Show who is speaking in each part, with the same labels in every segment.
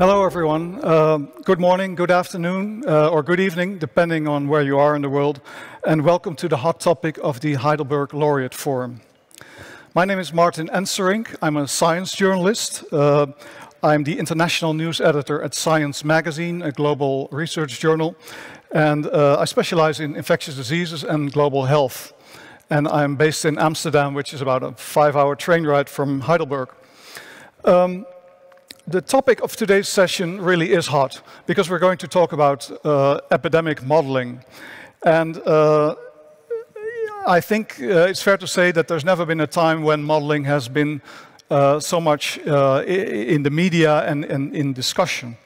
Speaker 1: Hello, everyone. Uh, good morning, good afternoon, uh, or good evening, depending on where you are in the world, and welcome to the hot topic of the Heidelberg Laureate Forum. My name is Martin Enserink. I'm a science journalist. Uh, I'm the international news editor at Science Magazine, a global research journal, and uh, I specialize in infectious diseases and global health. And I'm based in Amsterdam, which is about a five-hour train ride from Heidelberg. Um, the topic of today's session really is hot because we're going to talk about uh, epidemic modeling. And uh, I think uh, it's fair to say that there's never been a time when modeling has been uh, so much uh, in the media and, and in discussion.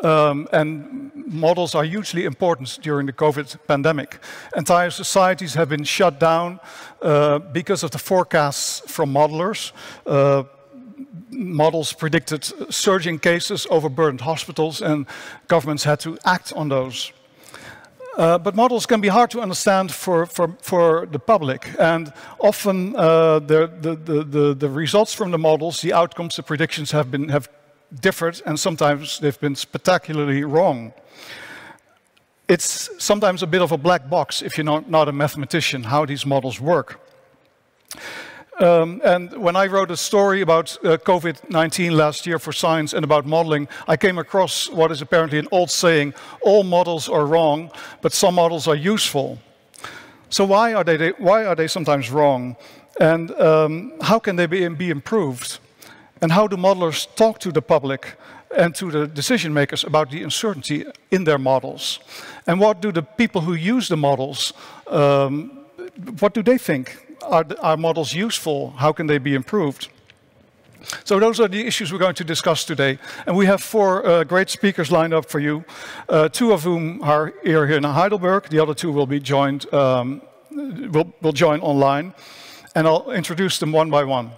Speaker 1: Um, and models are hugely important during the COVID pandemic. Entire societies have been shut down uh, because of the forecasts from modelers models predicted surging cases, overburdened hospitals, and governments had to act on those. Uh, but models can be hard to understand for, for, for the public. And often uh, the, the, the, the, results from the models, the outcomes, the predictions have, been, have differed, and sometimes they've been spectacularly wrong. It's sometimes a bit of a black box if you're not, not a mathematician, how these models work. Um, and when I wrote a story about uh, COVID-19 last year for Science and about modeling, I came across what is apparently an old saying, all models are wrong, but some models are useful. So why are they, why are they sometimes wrong? And um, how can they be, be improved? And how do modelers talk to the public and to the decision makers about the uncertainty in their models? And what do the people who use the models, um, what do they think? Are, are models useful? How can they be improved? So those are the issues we're going to discuss today. And we have four uh, great speakers lined up for you, uh, two of whom are here, in Heidelberg. The other two will be joined, um, will, will join online. And I'll introduce them one by one.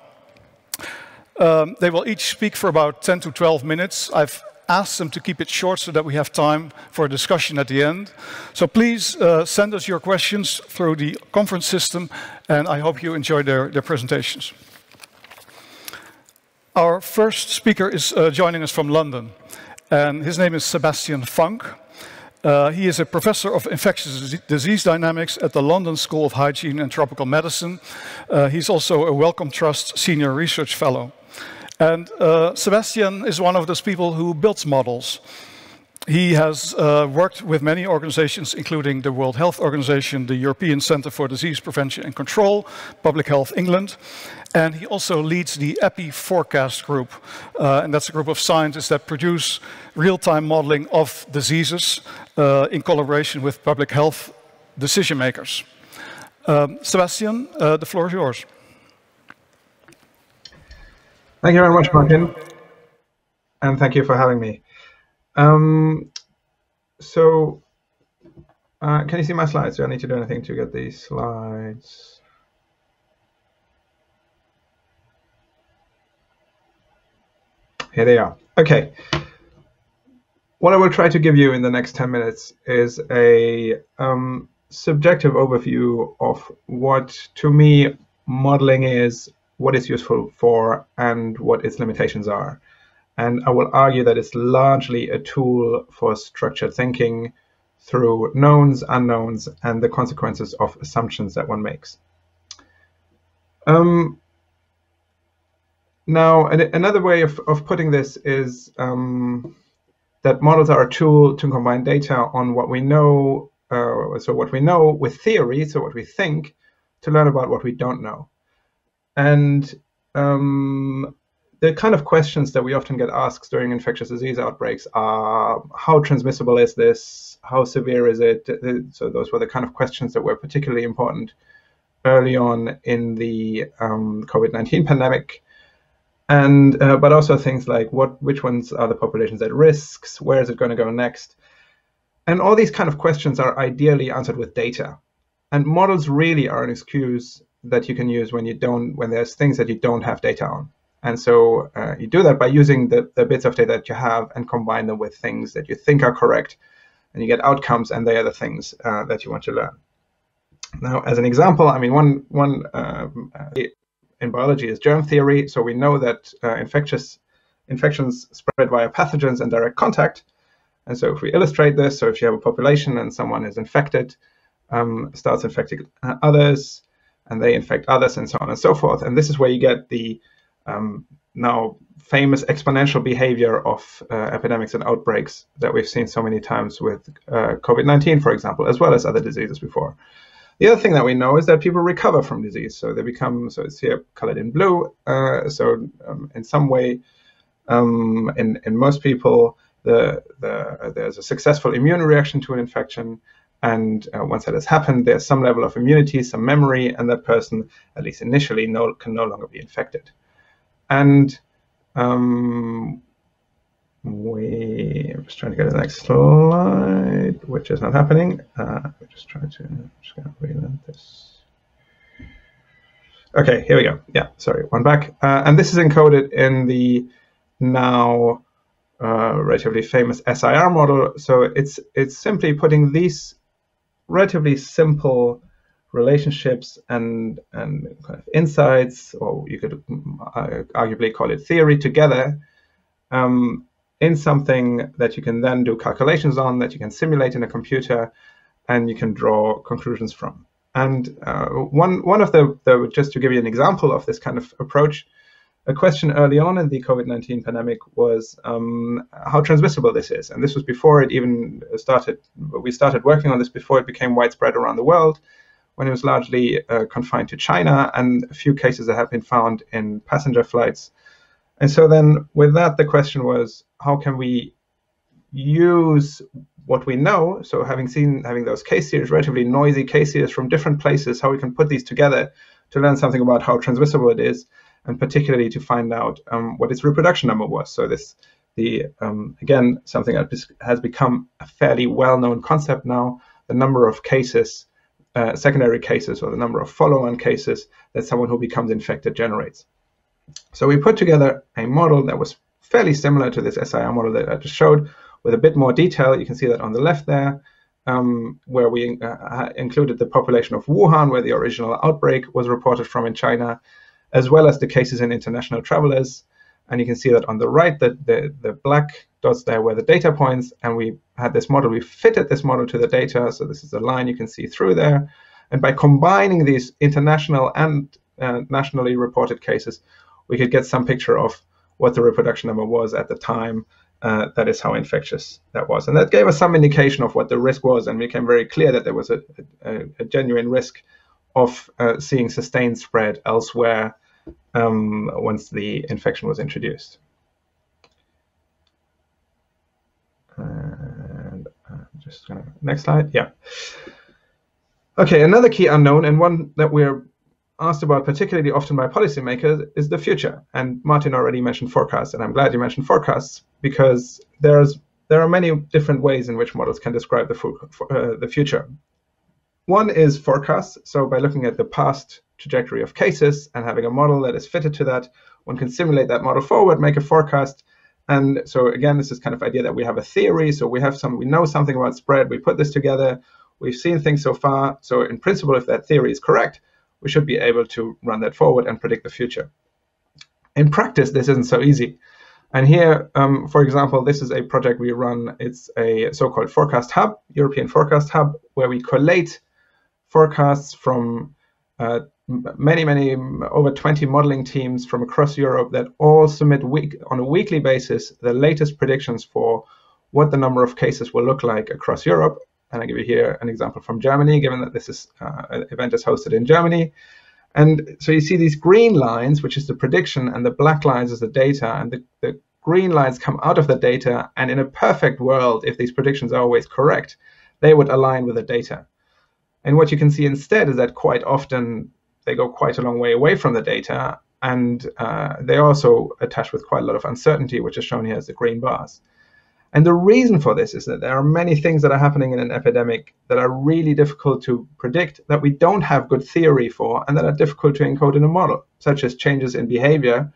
Speaker 1: Um, they will each speak for about 10 to 12 minutes. I've asked them to keep it short so that we have time for a discussion at the end. So please uh, send us your questions through the conference system, and I hope you enjoy their, their presentations. Our first speaker is uh, joining us from London, and his name is Sebastian Funk. Uh, he is a professor of infectious disease dynamics at the London School of Hygiene and Tropical Medicine. Uh, he's also a Wellcome Trust Senior Research Fellow. And uh, Sebastian is one of those people who builds models. He has uh, worked with many organizations, including the World Health Organization, the European Centre for Disease Prevention and Control, Public Health England, and he also leads the EPI Forecast Group. Uh, and that's a group of scientists that produce real-time modeling of diseases uh, in collaboration with public health decision makers. Um, Sebastian, uh, the floor is yours.
Speaker 2: Thank you very much, Martin. And thank you for having me. Um, so, uh, can you see my slides? Do I need to do anything to get these slides? Here they are. Okay. What I will try to give you in the next 10 minutes is a um, subjective overview of what, to me, modeling is what it's useful for and what its limitations are. And I will argue that it's largely a tool for structured thinking through knowns, unknowns, and the consequences of assumptions that one makes. Um, now, another way of, of putting this is um, that models are a tool to combine data on what we know, uh, so what we know with theory, so what we think, to learn about what we don't know. And um, the kind of questions that we often get asked during infectious disease outbreaks are how transmissible is this? How severe is it? So those were the kind of questions that were particularly important early on in the um, COVID-19 pandemic. And uh, but also things like what, which ones are the populations at risks? Where is it going to go next? And all these kind of questions are ideally answered with data. And models really are an excuse that you can use when you don't when there's things that you don't have data on. And so uh, you do that by using the, the bits of data that you have and combine them with things that you think are correct, and you get outcomes, and they are the things uh, that you want to learn. Now, as an example, I mean, one one um, uh, in biology is germ theory. So we know that uh, infectious infections spread via pathogens and direct contact. And so if we illustrate this, so if you have a population and someone is infected, um, starts infecting others, and they infect others, and so on and so forth. And this is where you get the um, now famous exponential behavior of uh, epidemics and outbreaks that we've seen so many times with uh, COVID-19, for example, as well as other diseases before. The other thing that we know is that people recover from disease. So they become, so it's here colored in blue. Uh, so um, in some way, um, in, in most people, the, the, there's a successful immune reaction to an infection. And uh, once that has happened, there's some level of immunity, some memory, and that person, at least initially, no, can no longer be infected. And um, we, I'm just trying to go to the next slide, which is not happening. Uh, we're just trying to, just going to reload this. Okay, here we go. Yeah, sorry, one back. Uh, and this is encoded in the now uh, relatively famous SIR model. So it's it's simply putting these relatively simple relationships and and kind of insights, or you could uh, arguably call it theory, together um, in something that you can then do calculations on, that you can simulate in a computer, and you can draw conclusions from. And uh, one one of the, the just to give you an example of this kind of approach a question early on in the COVID-19 pandemic was um, how transmissible this is. And this was before it even started, we started working on this before it became widespread around the world, when it was largely uh, confined to China and a few cases that have been found in passenger flights. And so then with that, the question was, how can we use what we know, so having seen, having those case series, relatively noisy case series from different places, how we can put these together to learn something about how transmissible it is, and particularly to find out um, what its reproduction number was. So this, the um, again, something that has become a fairly well-known concept now, the number of cases, uh, secondary cases, or the number of follow-on cases that someone who becomes infected generates. So we put together a model that was fairly similar to this SIR model that I just showed, with a bit more detail. You can see that on the left there, um, where we uh, included the population of Wuhan, where the original outbreak was reported from in China, as well as the cases in international travelers. And you can see that on the right, the, the, the black dots there were the data points. And we had this model, we fitted this model to the data. So this is a line you can see through there. And by combining these international and uh, nationally reported cases, we could get some picture of what the reproduction number was at the time. Uh, that is how infectious that was. And that gave us some indication of what the risk was. And became very clear that there was a, a, a genuine risk of uh, seeing sustained spread elsewhere um, once the infection was introduced. And uh, just gonna next slide. Yeah. Okay, another key unknown and one that we're asked about particularly often by policymakers is the future. And Martin already mentioned forecasts, and I'm glad you mentioned forecasts because there's there are many different ways in which models can describe the, uh, the future. One is forecasts. So by looking at the past trajectory of cases and having a model that is fitted to that, one can simulate that model forward, make a forecast. And so again, this is kind of idea that we have a theory. So we have some, we know something about spread. We put this together. We've seen things so far. So in principle, if that theory is correct, we should be able to run that forward and predict the future. In practice, this isn't so easy. And here, um, for example, this is a project we run. It's a so-called forecast hub, European forecast hub, where we collate forecasts from uh, many, many, over 20 modeling teams from across Europe that all submit week, on a weekly basis the latest predictions for what the number of cases will look like across Europe. And I give you here an example from Germany, given that this is uh, event is hosted in Germany. And so you see these green lines, which is the prediction, and the black lines is the data, and the, the green lines come out of the data. And in a perfect world, if these predictions are always correct, they would align with the data. And what you can see instead is that quite often they go quite a long way away from the data, and uh, they're also attached with quite a lot of uncertainty, which is shown here as the green bars. And the reason for this is that there are many things that are happening in an epidemic that are really difficult to predict, that we don't have good theory for, and that are difficult to encode in a model, such as changes in behavior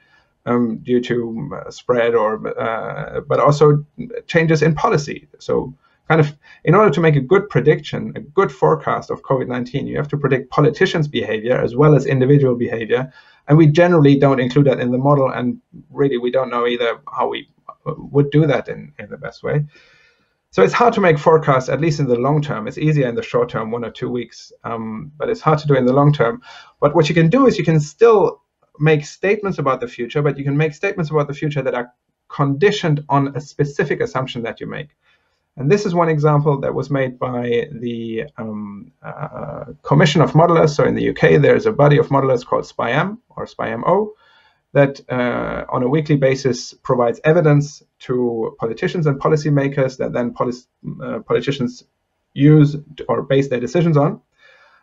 Speaker 2: um, due to uh, spread, or uh, but also changes in policy. So kind of in order to make a good prediction, a good forecast of COVID-19, you have to predict politicians' behavior as well as individual behavior, And we generally don't include that in the model, and really we don't know either how we would do that in, in the best way. So it's hard to make forecasts, at least in the long term. It's easier in the short term, one or two weeks, um, but it's hard to do in the long term. But what you can do is you can still make statements about the future, but you can make statements about the future that are conditioned on a specific assumption that you make. And this is one example that was made by the um, uh, Commission of Modelers. So in the UK, there's a body of modelers called SPI-M or SPI-MO that uh, on a weekly basis provides evidence to politicians and policymakers that then uh, politicians use or base their decisions on.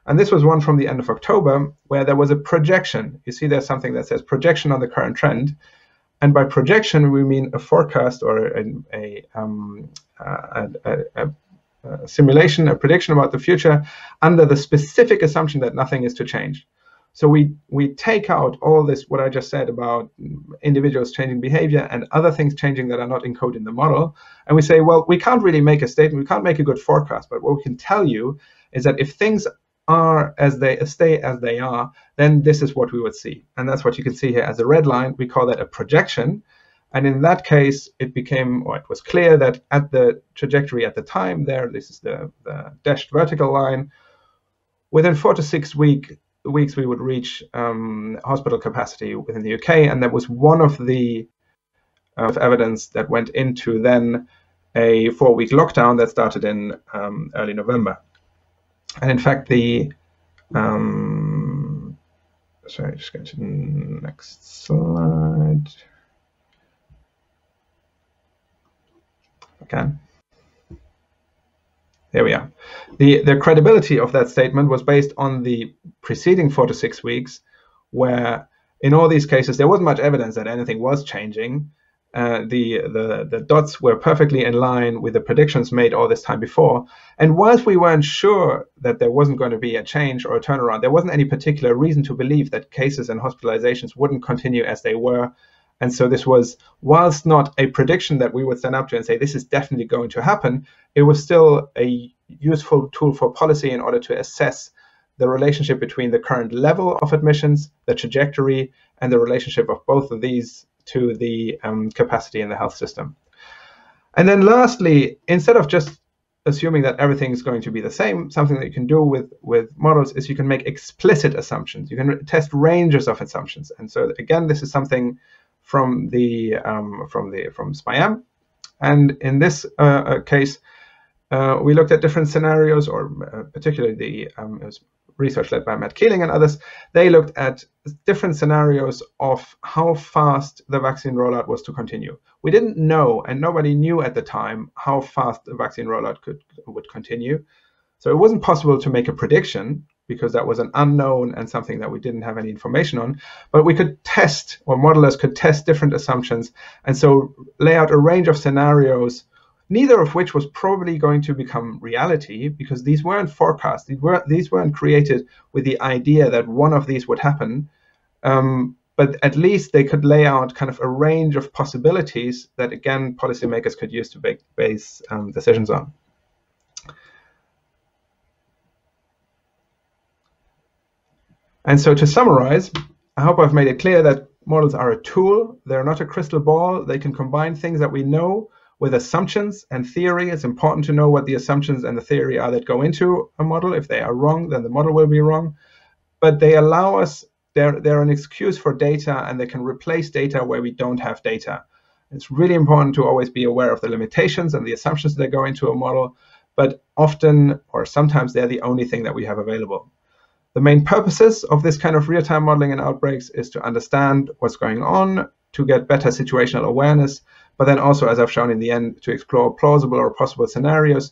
Speaker 2: And this was one from the end of October where there was a projection. You see there's something that says projection on the current trend. And by projection, we mean a forecast or a, a, um, a, a, simulation, a prediction about the future under the specific assumption that nothing is to change. So we, we take out all this, what I just said about individuals changing behavior and other things changing that are not encoded in the model. And we say, well, we can't really make a statement, we can't make a good forecast, but what we can tell you is that if things are as they stay as they are, then this is what we would see. And that's what you can see here as a red line. We call that a projection. And in that case, it became, or it was clear that at the trajectory at the time there, this is the, the dashed vertical line, within four to six week, weeks, we would reach um, hospital capacity within the UK. And that was one of the uh, evidence that went into then a four week lockdown that started in um, early November. And in fact, the um, sorry, just go to the next slide. Okay. There we are. The, the credibility of that statement was based on the preceding four to six weeks, where in all these cases there wasn't much evidence that anything was changing. Uh, the, the, the dots were perfectly in line with the predictions made all this time before. And whilst we weren't sure that there wasn't going to be a change or a turnaround, there wasn't any particular reason to believe that cases and hospitalizations wouldn't continue as they were. And so this was, whilst not a prediction that we would stand up to and say this is definitely going to happen, it was still a useful tool for policy in order to assess the relationship between the current level of admissions, the trajectory, and the relationship of both of these to the um, capacity in the health system. And then lastly, instead of just assuming that everything is going to be the same, something that you can do with, with models is you can make explicit assumptions. You can test ranges of assumptions. And so again, this is something from the um, from the from SPI-M. And in this uh, uh, case, uh, we looked at different scenarios, or uh, particularly the um, research led by Matt Keeling and others, they looked at different scenarios of how fast the vaccine rollout was to continue. We didn't know, and nobody knew at the time, how fast the vaccine rollout could would continue. So it wasn't possible to make a prediction because that was an unknown and something that we didn't have any information on. But we could test, or modelers could test different assumptions, and so lay out a range of scenarios neither of which was probably going to become reality because these weren't forecasts. These, were, these weren't created with the idea that one of these would happen. Um, but at least they could lay out kind of a range of possibilities that, again, policymakers could use to base um, decisions on. And so to summarize, I hope I've made it clear that models are a tool. They're not a crystal ball. They can combine things that we know with assumptions and theory. It's important to know what the assumptions and the theory are that go into a model. If they are wrong, then the model will be wrong. But they allow us, they're, they're an excuse for data and they can replace data where we don't have data. It's really important to always be aware of the limitations and the assumptions that go into a model, but often or sometimes they're the only thing that we have available. The main purposes of this kind of real-time modeling and outbreaks is to understand what's going on, to get better situational awareness, but then also, as I've shown in the end, to explore plausible or possible scenarios.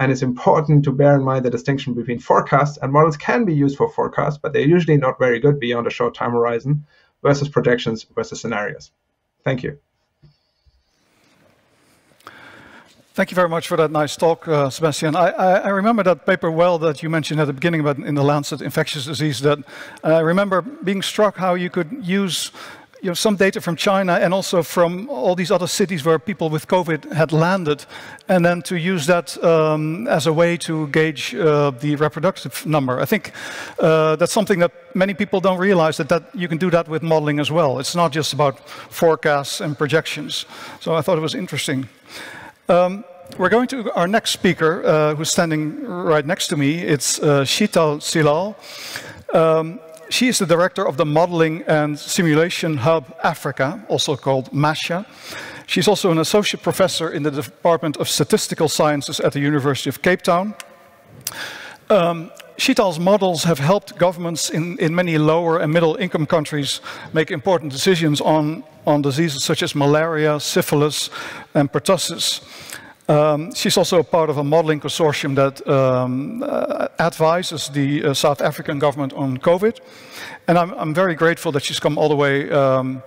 Speaker 2: And it's important to bear in mind the distinction between forecasts and models can be used for forecasts, but they're usually not very good beyond a short time horizon versus projections versus scenarios. Thank you.
Speaker 1: Thank you very much for that nice talk, uh, Sebastian. I, I, I, remember that paper well that you mentioned at the beginning about in the Lancet Infectious Disease. That uh, I remember being struck how you could use you know, some data from China and also from all these other cities where people with COVID had landed, and then to use that um, as a way to gauge uh, the reproductive number. I think uh, that's something that many people don't realize that, that you can do that with modeling as well. It's not just about forecasts and projections. So I thought it was interesting. Um, we're going to our next speaker, uh, who's standing right next to me. It's uh, Sheetal Silal. Um, she is the director of the Modeling and Simulation Hub Africa, also called MASHA. She's also an associate professor in the Department of Statistical Sciences at the University of Cape Town. Um, models have helped governments in, in many lower and middle income countries make important decisions on, on diseases such as malaria, syphilis, and pertussis. Um, she's also part of a modeling consortium that um, uh, advises the uh, South African government on COVID. And I'm, I'm, very grateful that she's come all the way um,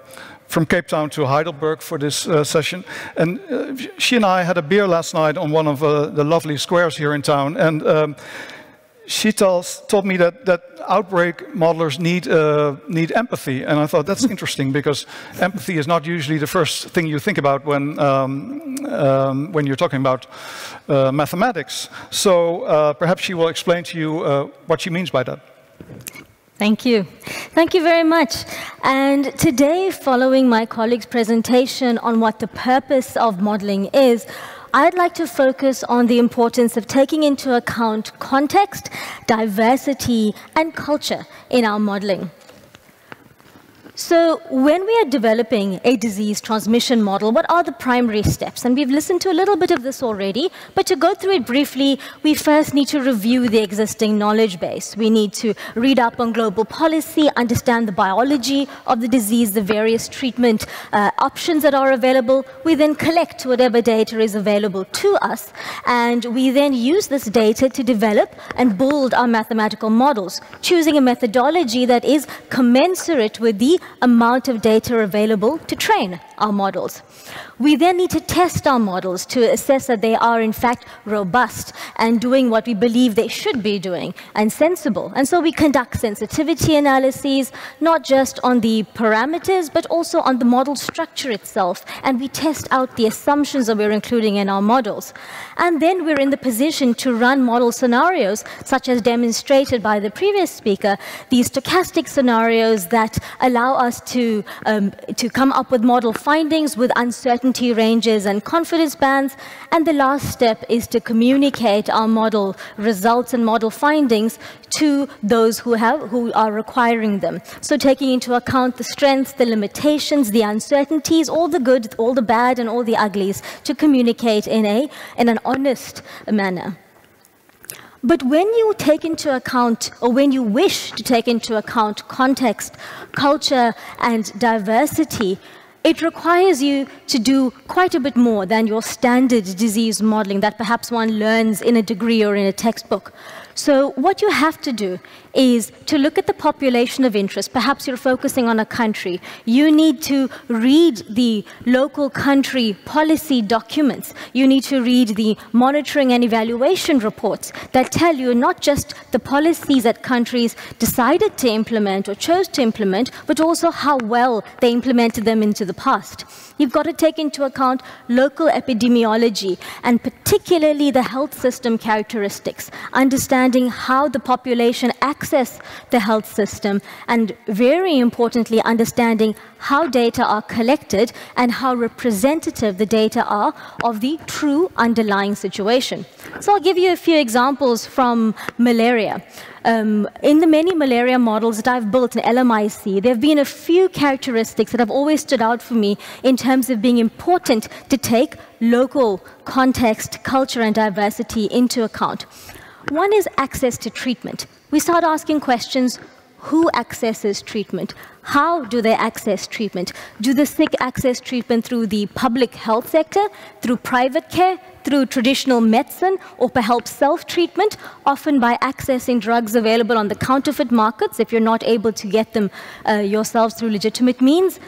Speaker 1: from Cape Town to Heidelberg for this uh, session. And uh, she and I had a beer last night on one of uh, the lovely squares here in town. And um, she tells, told me that, that outbreak modelers need, uh, need empathy. And I thought that's interesting because empathy is not usually the first thing you think about when, um, um, when you're talking about uh, mathematics. So uh, perhaps she will explain to you uh, what she means by that.
Speaker 3: Thank you. Thank you very much. And today, following my colleague's presentation on what the purpose of modeling is, I'd like to focus on the importance of taking into account context, diversity, and culture in our modeling. So when we are developing a disease transmission model, what are the primary steps? And we've listened to a little bit of this already, but to go through it briefly, we first need to review the existing knowledge base. We need to read up on global policy, understand the biology of the disease, the various treatment uh, options that are available. We then collect whatever data is available to us, and we then use this data to develop and build our mathematical models, choosing a methodology that is commensurate with the amount of data available to train our models. We then need to test our models to assess that they are in fact robust and doing what we believe they should be doing and sensible. And so we conduct sensitivity analyses, not just on the parameters, but also on the model structure itself. And we test out the assumptions that we're including in our models. And then we're in the position to run model scenarios, such as demonstrated by the previous speaker, these stochastic scenarios that allow us to, um, to come up with model findings with uncertainty ranges and confidence bands. And the last step is to communicate our model results and model findings to those who, have, who are requiring them. So taking into account the strengths, the limitations, the uncertainties, all the good, all the bad, and all the uglies to communicate in, a, in an honest manner. But when you take into account, or when you wish to take into account context, culture, and diversity, it requires you to do quite a bit more than your standard disease modeling that perhaps one learns in a degree or in a textbook. So what you have to do is to look at the population of interest. Perhaps you're focusing on a country. You need to read the local country policy documents. You need to read the monitoring and evaluation reports that tell you not just the policies that countries decided to implement or chose to implement, but also how well they implemented them into the past. You've got to take into account local epidemiology and particularly the health system characteristics, understanding how the population access the health system, and very importantly, understanding how data are collected and how representative the data are of the true underlying situation. So I'll give you a few examples from malaria. Um, in the many malaria models that I've built in LMIC, there have been a few characteristics that have always stood out for me in terms of being important to take local context, culture, and diversity into account. One is access to treatment. We start asking questions who accesses treatment? How do they access treatment? Do the sick access treatment through the public health sector, through private care, through traditional medicine, or perhaps self-treatment, often by accessing drugs available on the counterfeit markets if you're not able to get them uh, yourselves through legitimate means?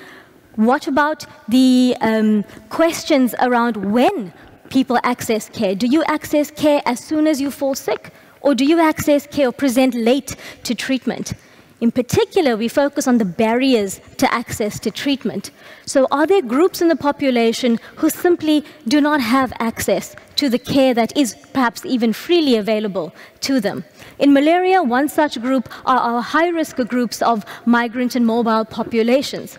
Speaker 3: What about the um, questions around when people access care? Do you access care as soon as you fall sick? Or do you access care or present late to treatment? In particular, we focus on the barriers to access to treatment. So, are there groups in the population who simply do not have access to the care that is perhaps even freely available to them? In malaria, one such group are our high risk groups of migrant and mobile populations.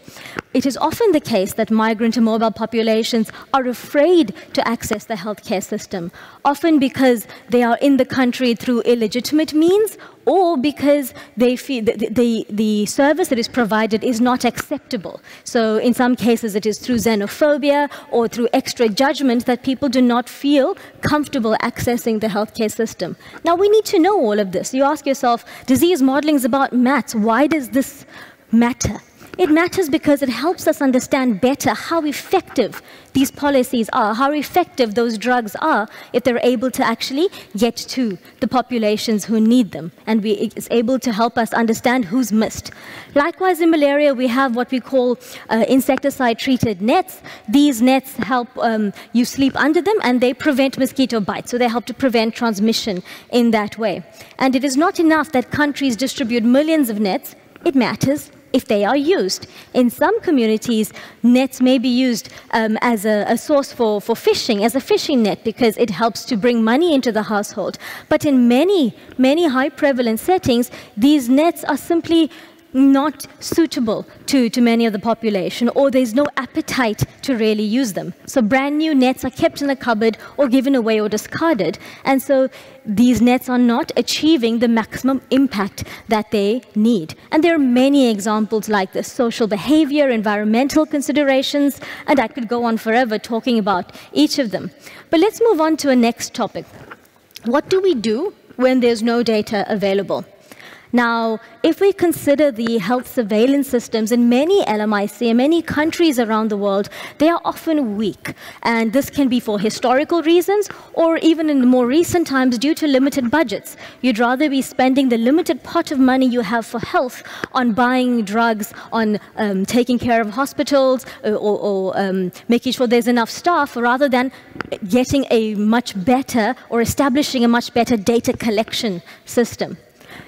Speaker 3: It is often the case that migrant and mobile populations are afraid to access the healthcare system, often because they are in the country through illegitimate means or because they feel the, the, the, service that is provided is not acceptable. So in some cases it is through xenophobia or through extra judgment that people do not feel comfortable accessing the healthcare system. Now we need to know all of this. You ask yourself, disease modeling is about maths. Why does this matter? It matters because it helps us understand better how effective these policies are, how effective those drugs are if they're able to actually get to the populations who need them. And we, it's able to help us understand who's missed. Likewise, in malaria, we have what we call uh, insecticide treated nets. These nets help um, you sleep under them and they prevent mosquito bites. So they help to prevent transmission in that way. And it is not enough that countries distribute millions of nets. It matters if they are used. In some communities, nets may be used um, as a, a, source for, for fishing, as a fishing net, because it helps to bring money into the household. But in many, many high prevalence settings, these nets are simply not suitable to, to many of the population, or there's no appetite to really use them. So brand new nets are kept in the cupboard or given away or discarded. And so these nets are not achieving the maximum impact that they need. And there are many examples like this social behavior, environmental considerations, and I could go on forever talking about each of them. But let's move on to a next topic. What do we do when there's no data available? Now, if we consider the health surveillance systems in many LMIC, in many countries around the world, they are often weak. And this can be for historical reasons or even in more recent times due to limited budgets. You'd rather be spending the limited pot of money you have for health on buying drugs, on um, taking care of hospitals, or, uh, or, or um, making sure there's enough staff, rather than getting a much better or establishing a much better data collection system.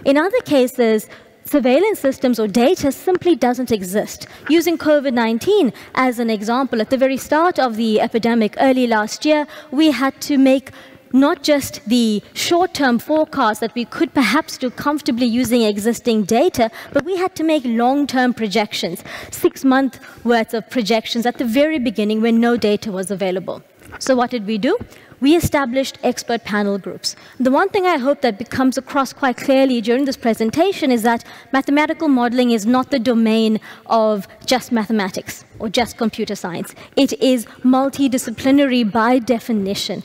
Speaker 3: In other cases, surveillance systems or data simply doesn't exist. Using COVID-19 as an example, at the very start of the epidemic early last year, we had to make not just the short-term forecast that we could perhaps do comfortably using existing data, but we had to make long-term projections, six-month worth of projections at the very beginning when no data was available. So what did we do? We established expert panel groups. The one thing I hope that becomes across quite clearly during this presentation is that mathematical modeling is not the domain of just mathematics or just computer science. It is multidisciplinary by definition.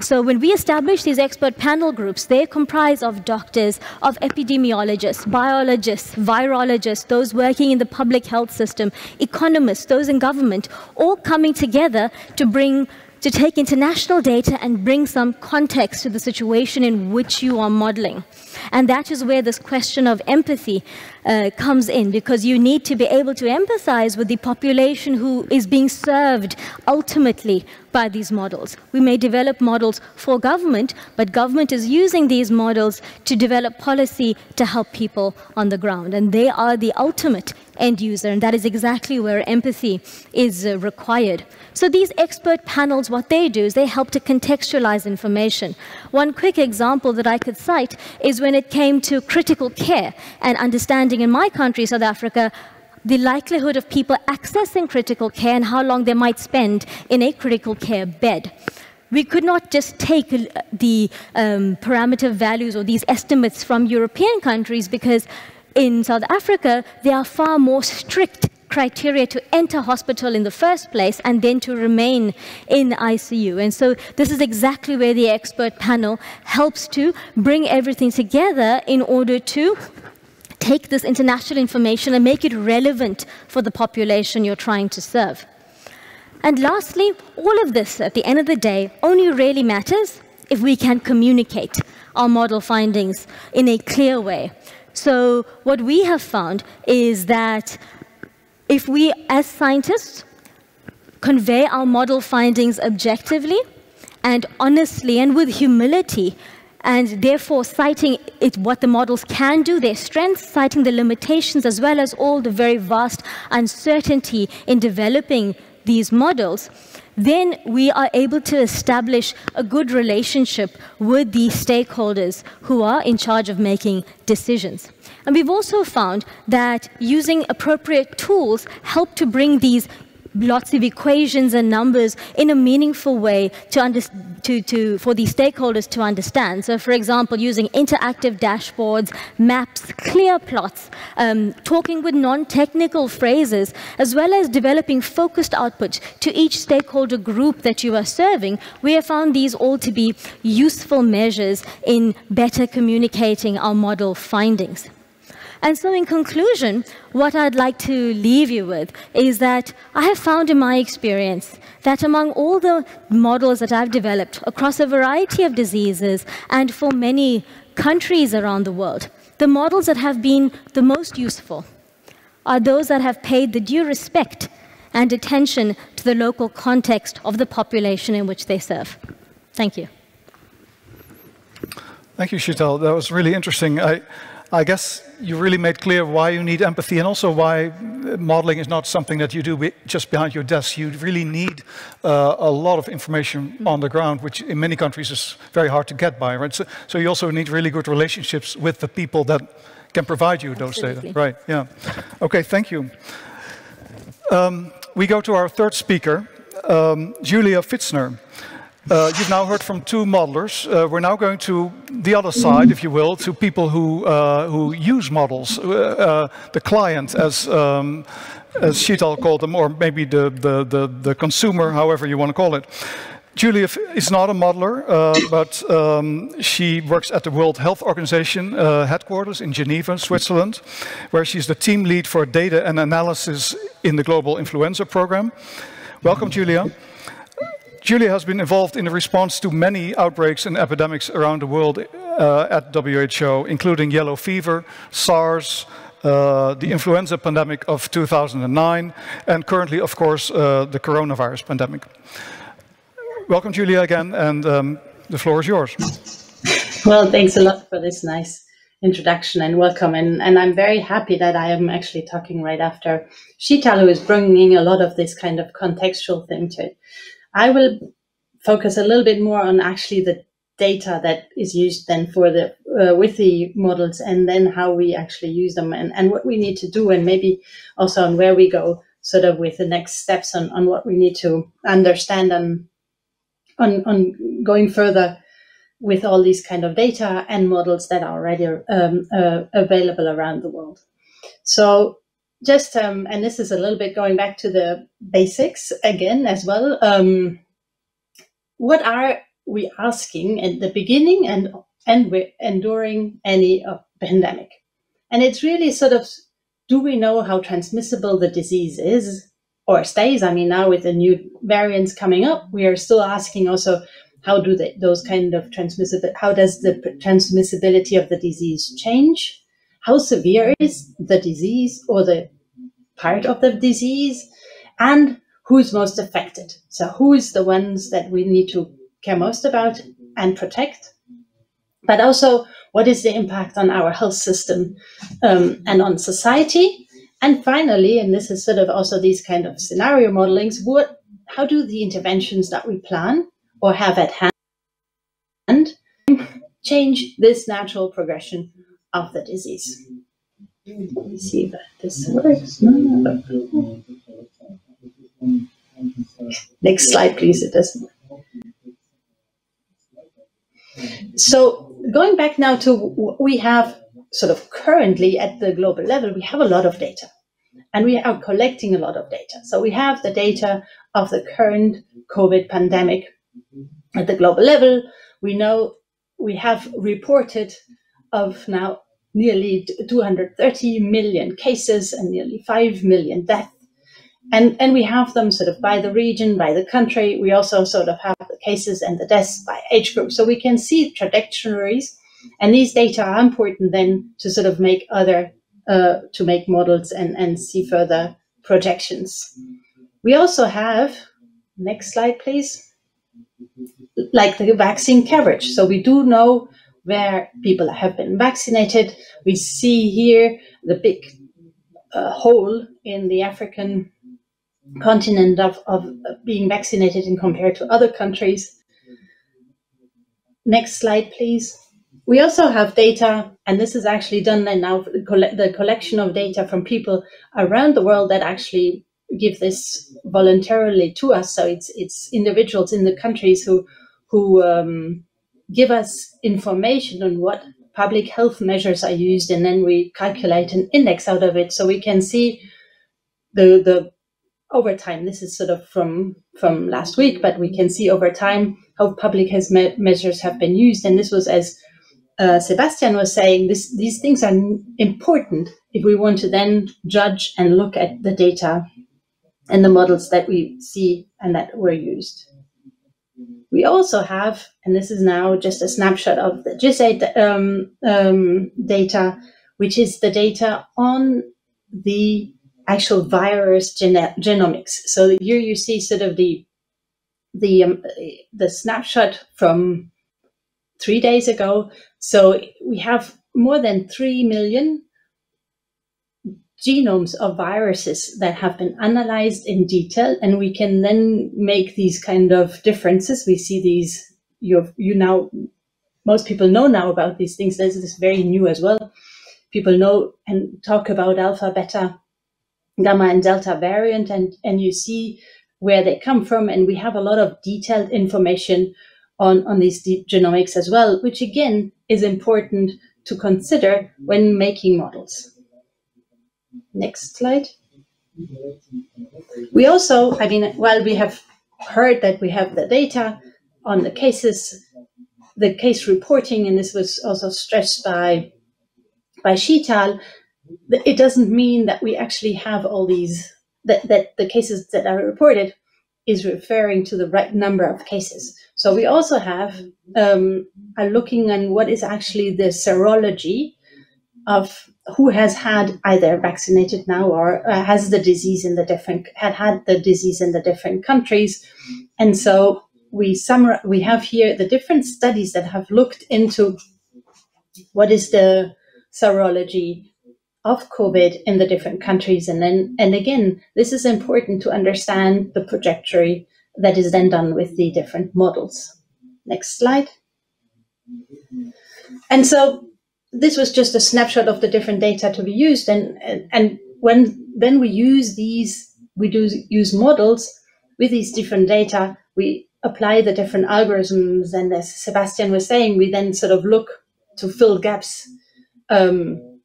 Speaker 3: So when we establish these expert panel groups, they comprise of doctors, of epidemiologists, biologists, virologists, those working in the public health system, economists, those in government, all coming together to bring to take international data and bring some context to the situation in which you are modeling. And that is where this question of empathy uh, comes in, because you need to be able to empathize with the population who is being served ultimately by these models. We may develop models for government, but government is using these models to develop policy to help people on the ground. And they are the ultimate end user, and that is exactly where empathy is uh, required. So these expert panels, what they do is they help to contextualize information. One quick example that I could cite is when it came to critical care and understanding in my country, South Africa, the likelihood of people accessing critical care and how long they might spend in a critical care bed. We could not just take the um, parameter values or these estimates from European countries because in South Africa, there are far more strict criteria to enter hospital in the first place and then to remain in ICU. And so this is exactly where the expert panel helps to bring everything together in order to take this international information and make it relevant for the population you're trying to serve. And lastly, all of this, at the end of the day, only really matters if we can communicate our model findings in a clear way. So what we have found is that if we, as scientists, convey our model findings objectively and honestly and with humility, and therefore citing it, what the models can do, their strengths, citing the limitations, as well as all the very vast uncertainty in developing these models, then we are able to establish a good relationship with the stakeholders who are in charge of making decisions. And we've also found that using appropriate tools help to bring these lots of equations and numbers in a meaningful way to, to, to, for the stakeholders to understand. So for example, using interactive dashboards, maps, clear plots, um, talking with non-technical phrases, as well as developing focused output to each stakeholder group that you are serving, we have found these all to be useful measures in better communicating our model findings. And so, in conclusion, what I'd like to leave you with is that I have found in my experience that among all the models that I've developed across a variety of diseases and for many countries around the world, the models that have been the most useful are those that have paid the due respect and attention to the local context of the population in which they serve. Thank you.
Speaker 1: Thank you, Sheetal. That was really interesting. I, I guess you really made clear why you need empathy and also why modeling is not something that you do just behind your desk. You really need uh, a lot of information on the ground, which in many countries is very hard to get by, right? So, so you also need really good relationships with the people that can provide you those Absolutely. data. Right, yeah. Okay, thank you. Um, we go to our third speaker, um, Julia Fitzner. Uh, you've now heard from two modelers. Uh, we're now going to the other side, if you will, to people who, uh, who use models, uh, uh, the client, as, um, as Sheetal called them, or maybe the, the, the, the, consumer, however you want to call it. Julia is not a modeler, uh, but um, she works at the World Health Organization headquarters in Geneva, Switzerland, where she's the team lead for data and analysis in the Global Influenza Program. Welcome, Julia. Julia has been involved in the response to many outbreaks and epidemics around the world uh, at WHO, including yellow fever, SARS, uh, the influenza pandemic of 2009, and currently, of course, uh, the coronavirus pandemic. Welcome, Julia, again, and um, the floor is yours.
Speaker 4: Well, thanks a lot for this nice introduction and welcome. And, and I'm very happy that I am actually talking right after Sheetal, who is bringing a lot of this kind of contextual thing to it. I will focus a little bit more on actually the data that is used then for the uh, with the models and then how we actually use them and, and what we need to do and maybe also on where we go sort of with the next steps on, on what we need to understand and on, on going further with all these kind of data and models that are already um, uh, available around the world. So just um, and this is a little bit going back to the basics again as well. Um, what are we asking at the beginning and and and during any pandemic? And it's really sort of do we know how transmissible the disease is or stays? I mean, now with the new variants coming up, we are still asking also how do they, those kind of transmissible how does the transmissibility of the disease change? How severe is the disease or the part of the disease and who's most affected. So who is the ones that we need to care most about and protect, but also what is the impact on our health system um, and on society. And finally, and this is sort of also these kind of scenario modelings, what, how do the interventions that we plan or have at hand change this natural progression of the disease. Let me see if this works. Next slide, please. It doesn't. So going back now to what we have sort of currently at the global level, we have a lot of data and we are collecting a lot of data. So we have the data of the current COVID pandemic at the global level. We know we have reported of now nearly 230 million cases and nearly 5 million deaths. And, and we have them sort of by the region, by the country. We also sort of have the cases and the deaths by age group. So we can see trajectories. And these data are important then to sort of make other, uh, to make models and, and see further projections. We also have, next slide, please, like the vaccine coverage. So we do know where people have been vaccinated. We see here the big uh, hole in the African continent of, of being vaccinated in compared to other countries. Next slide, please. We also have data, and this is actually done now, the collection of data from people around the world that actually give this voluntarily to us. So it's it's individuals in the countries who who um, give us information on what public health measures are used, and then we calculate an index out of it, so we can see the the over time. This is sort of from from last week, but we can see over time how public health me- measures have been used, and this was as uh, Sebastian was saying, this, these things are important if we want to then judge and look at the data and the models that we see and that were used. We also have, and this is now just a snapshot of the GISAID um, um, data, which is the data on the actual virus genomics. So here you see sort of the the um, the snapshot from three days ago. So we have more than three million genomes of viruses that have been analyzed in detail, and we can then make these kind of differences. We see these. You you now most people know now about these things. This is very new as well. People know and talk about alpha, beta, gamma, and delta variant, and and you see where they come from, and we have a lot of detailed information on on these deep genomics as well, which again is important to consider when making models. Next slide. We also, I mean, while we have heard that we have the data on the cases, the case reporting, and this was also stressed by by Sheetal, it doesn't mean that we actually have all these that, that the cases that are reported is referring to the right number of cases. So we also have um, are looking on what is actually the serology of who has had either vaccinated now or uh, has the disease in the different had had the disease in the different countries. And so we summar we have here the different studies that have looked into what is the serology of covid in the different countries. And then and again this is important to understand the trajectory that is then done with the different models. Next slide. And so this was just a snapshot of the different data to be used and, and, and when then we use these we do use models with these different data. We apply the different algorithms and as sebastian was saying we then sort of look to fill gaps um,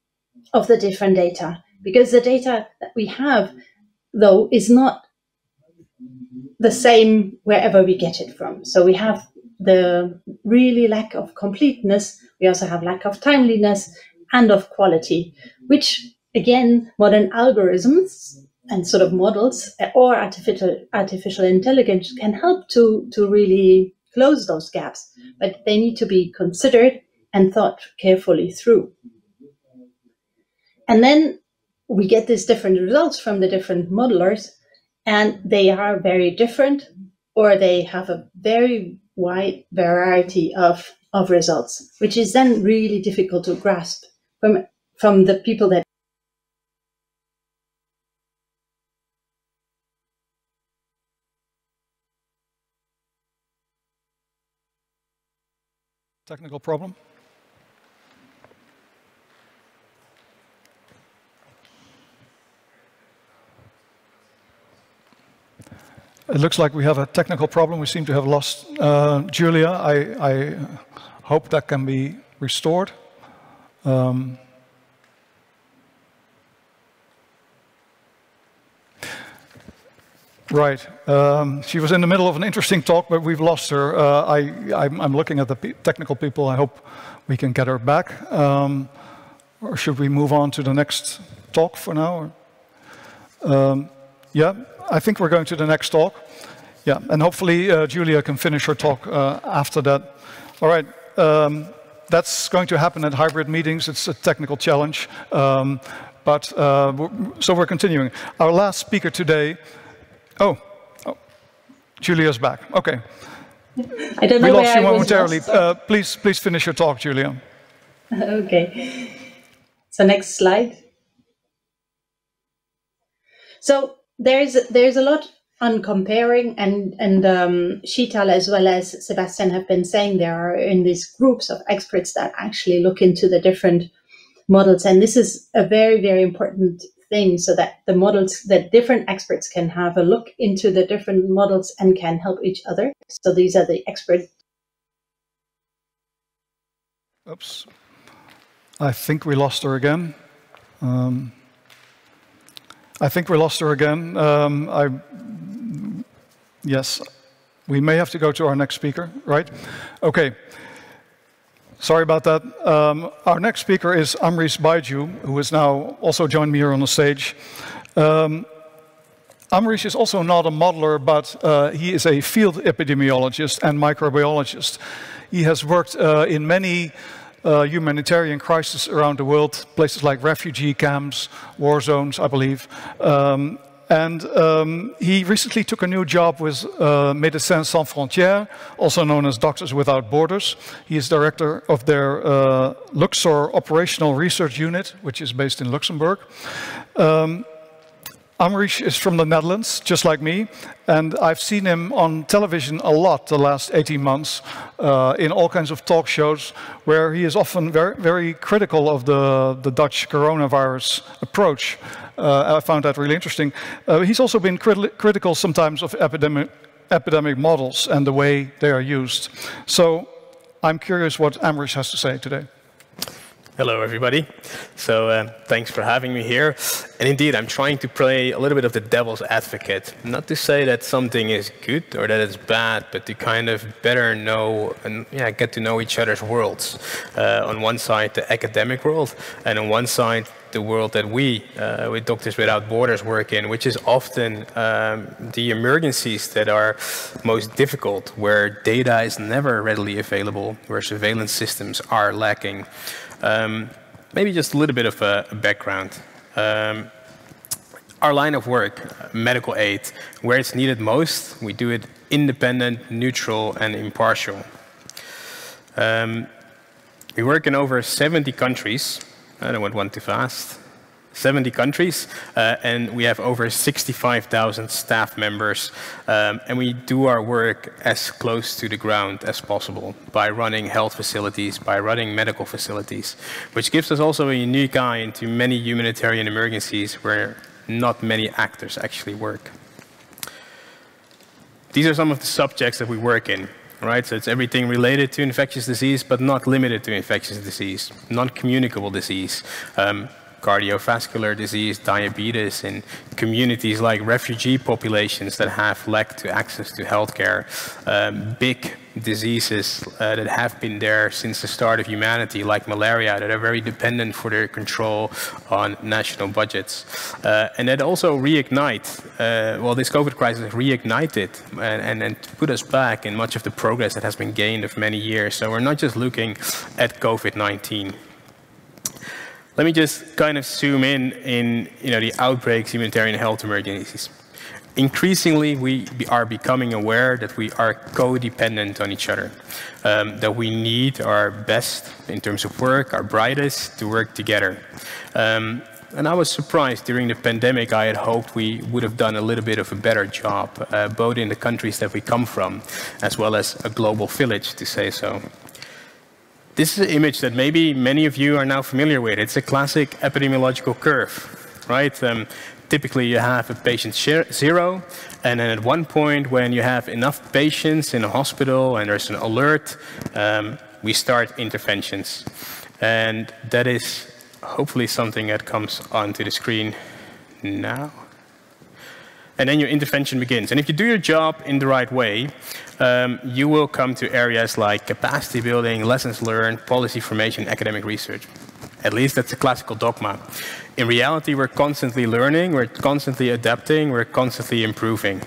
Speaker 4: of the different data. Because the data that we have though is not the same wherever we get it from. So we have the really lack of completeness we also have lack of timeliness and of quality, which again, modern algorithms and sort of models or artificial artificial intelligence can help to to really close those gaps, but they need to be considered and thought carefully through. And then we get these different results from the different modelers, and they are very different, or they have a very wide variety of of results, which is then really difficult to grasp from, from the people that
Speaker 1: Technical problem? It looks like we have a technical problem. We seem to have lost uh, Julia. I, I, hope that can be restored. Um, Right. Um, she was in the middle of an interesting talk, but we've lost her. Uh, I, am looking at the pe technical people. I hope we can get her back. Um, or should we move on to the next talk for now? Um, yeah, I think we're going to the next talk. Yeah, and hopefully uh, Julia can finish her talk uh, after that. All right. Um, that's going to happen at hybrid meetings. It's a technical challenge. Um, but uh, so we're continuing. Our last speaker today. Oh, oh, Julia's back. Okay.
Speaker 4: I don't know
Speaker 1: we
Speaker 4: where
Speaker 1: lost you
Speaker 4: I
Speaker 1: momentarily.
Speaker 4: lost.
Speaker 1: Uh, please, please finish your talk, Julia.
Speaker 4: okay. So next slide. So there's there's a lot on comparing and and um, Sheetal as well as Sebastian have been saying there are in these groups of experts that actually look into the different models and this is a very very important thing so that the models that different experts can have a look into the different models and can help each other so these are the experts
Speaker 1: Oops. I think we lost her again. Um, I think we lost her again. Um, I, yes, we may have to go to our next speaker, right? Okay. Sorry about that. Um, our next speaker is Amrish Baiju, who has now also joined me here on the stage. Um, Amrish is also not a modeler, but uh, he is a field epidemiologist and microbiologist. He has worked uh, in many uh, humanitarian crisis around the world, places like refugee camps, war zones, I believe. Um, and um, he recently took a new job with uh, Médecins Sans Frontières, also known as Doctors Without Borders. He is director of their uh, Luxor Operational Research Unit, which is based in Luxembourg. Um, Amrish is from the Netherlands, just like me, and I've seen him on television a lot the last 18 months uh, in all kinds of talk shows where he is often very, very critical of the, the Dutch coronavirus approach. Uh, I found that really interesting. Uh, he's also been crit critical sometimes of epidemic, epidemic models and the way they are used. So I'm curious what Amrish has to say today.
Speaker 5: Hello, everybody. So uh, thanks for having me here. And indeed, I'm trying to play a little bit of the devil's advocate. Not to say that something is good or that it's bad, but to kind of better know and yeah, get to know each other's worlds. Uh, on one side, the academic world, and on one side, the world that we, uh, with Doctors Without Borders, work in, which is often um, the emergencies that are most difficult, where data is never readily available, where surveillance systems are lacking. Um, maybe just a little bit of a, background. Um, our line of work, medical aid, where it's needed most, we do it independent, neutral, and impartial. Um, we work in over 70 countries. I don't want one too fast. 70 countries, uh, and we have over 65,000 staff members. Um, and we do our work as close to the ground as possible by running health facilities, by running medical facilities, which gives us also a unique eye into many humanitarian emergencies where not many actors actually work. These are some of the subjects that we work in right? So it's everything related to infectious disease, but not limited to infectious disease, non-communicable disease, um, cardiovascular disease, diabetes, in communities like refugee populations that have lacked to access to healthcare, um, big diseases uh, that have been there since the start of humanity, like malaria, that are very dependent for their control on national budgets. Uh, and that also reignite, uh, well, this COVID crisis reignited and, and, and put us back in much of the progress that has been gained of many years. So we're not just looking at COVID-19. Let me just kind of zoom in in you know the outbreaks, humanitarian health emergencies. Increasingly, we are becoming aware that we are codependent on each other, um, that we need our best in terms of work, our brightest, to work together. Um, and I was surprised during the pandemic. I had hoped we would have done a little bit of a better job, uh, both in the countries that we come from, as well as a global village, to say so. This is an image that maybe many of you are now familiar with. It's a classic epidemiological curve, right? Um, typically you have a patient zero, and then at one point when you have enough patients in a hospital and there's an alert, um, we start interventions. And that is hopefully something that comes onto the screen now. And then your intervention begins. And if you do your job in the right way, um, you will come to areas like capacity building, lessons learned, policy formation, academic research. At least that's a classical dogma. In reality, we're constantly learning, we're constantly adapting, we're constantly improving.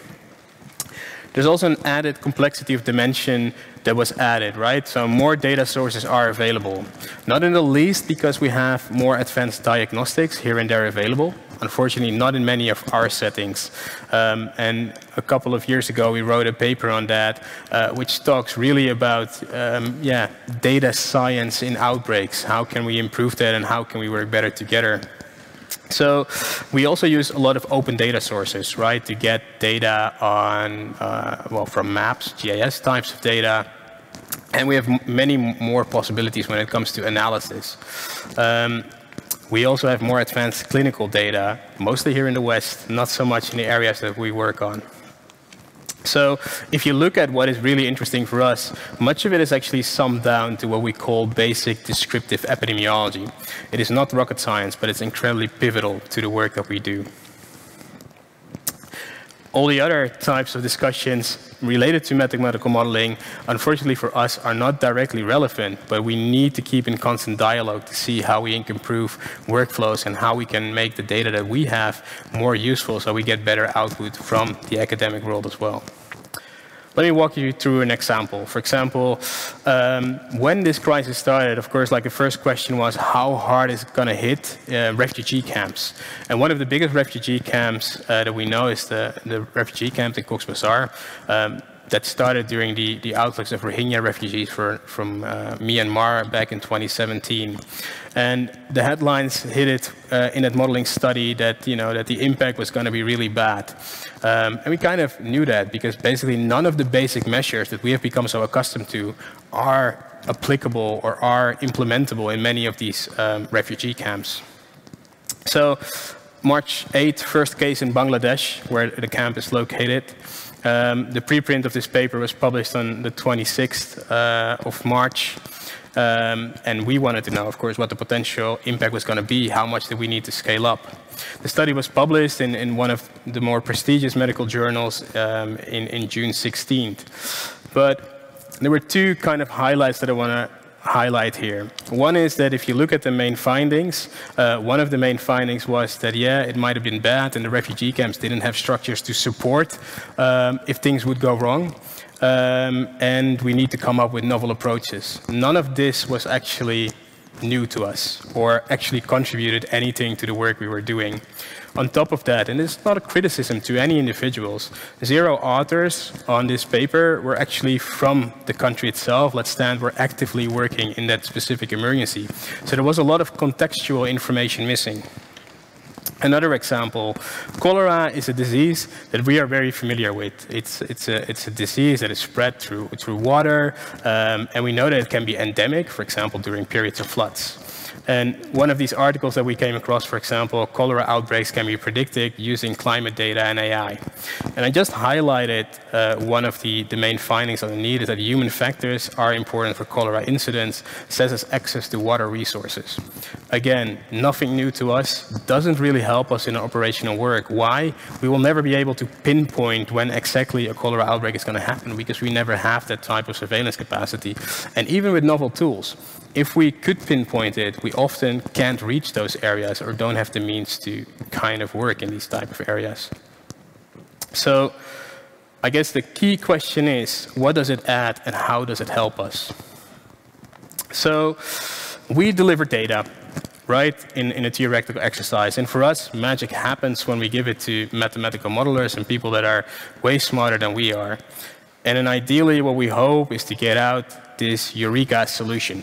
Speaker 5: There's also an added complexity of dimension that was added, right? So more data sources are available. Not in the least because we have more advanced diagnostics here and there available, Unfortunately, not in many of our settings. Um, and a couple of years ago, we wrote a paper on that, uh, which talks really about um, yeah, data science in outbreaks. How can we improve that and how can we work better together? So we also use a lot of open data sources, right, to get data on, uh, well, from maps, GIS types of data, and we have many more possibilities when it comes to analysis. Um, we also have more advanced clinical data, mostly here in the West, not so much in the areas that we work on. So if you look at what is really interesting for us, much of it is actually summed down to what we call basic descriptive epidemiology. It is not rocket science, but it's incredibly pivotal to the work that we do. All the other types of discussions related to mathematical modeling, unfortunately for us, are not directly relevant, but we need to keep in constant dialogue to see how we can improve workflows and how we can make the data that we have more useful so we get better output from the academic world as well. Let me walk you through an example. For example, um, when this crisis started, of course, like the first question was, how hard is it going to hit uh, refugee camps? And one of the biggest refugee camps uh, that we know is the, the refugee camp in Cox's Bazar. Um, that started during the, the outflux of Rohingya refugees for, from uh, Myanmar back in 2017. And the headlines hit it uh, in that modeling study that, you know, that the impact was going to be really bad. Um, and we kind of knew that because basically none of the basic measures that we have become so accustomed to are applicable or are implementable in many of these um, refugee camps. So March 8th, first case in Bangladesh, where the camp is located. Um, the preprint of this paper was published on the 26th uh, of March. Um, and we wanted to know, of course, what the potential impact was going to be, how much did we need to scale up. The study was published in, in one of the more prestigious medical journals um, in, in June 16th. But there were two kind of highlights that I want to highlight here. One is that if you look at the main findings, uh, one of the main findings was that, yeah, it might have been bad and the refugee camps didn't have structures to support um, if things would go wrong. Um, and we need to come up with novel approaches. None of this was actually new to us or actually contributed anything to the work we were doing. On top of that, and it's not a criticism to any individuals, zero authors on this paper were actually from the country itself. Let's stand were actively working in that specific emergency. So there was a lot of contextual information missing. Another example, cholera is a disease that we are very familiar with. It's, it's, a, it's a disease that is spread through, through water, um, and we know that it can be endemic, for example, during periods of floods. And one of these articles that we came across, for example, cholera outbreaks can be predicted using climate data and AI. And I just highlighted uh, one of the, the main findings underneath is that human factors are important for cholera incidence, says as access to water resources. Again, nothing new to us, doesn't really help us in operational work. Why? We will never be able to pinpoint when exactly a cholera outbreak is going to happen because we never have that type of surveillance capacity. And even with novel tools, if we could pinpoint it, we often can't reach those areas or don't have the means to kind of work in these type of areas. So I guess the key question is, what does it add and how does it help us? So we deliver data, right, in, in a theoretical exercise. And for us, magic happens when we give it to mathematical modelers and people that are way smarter than we are. And then ideally, what we hope is to get out this eureka solution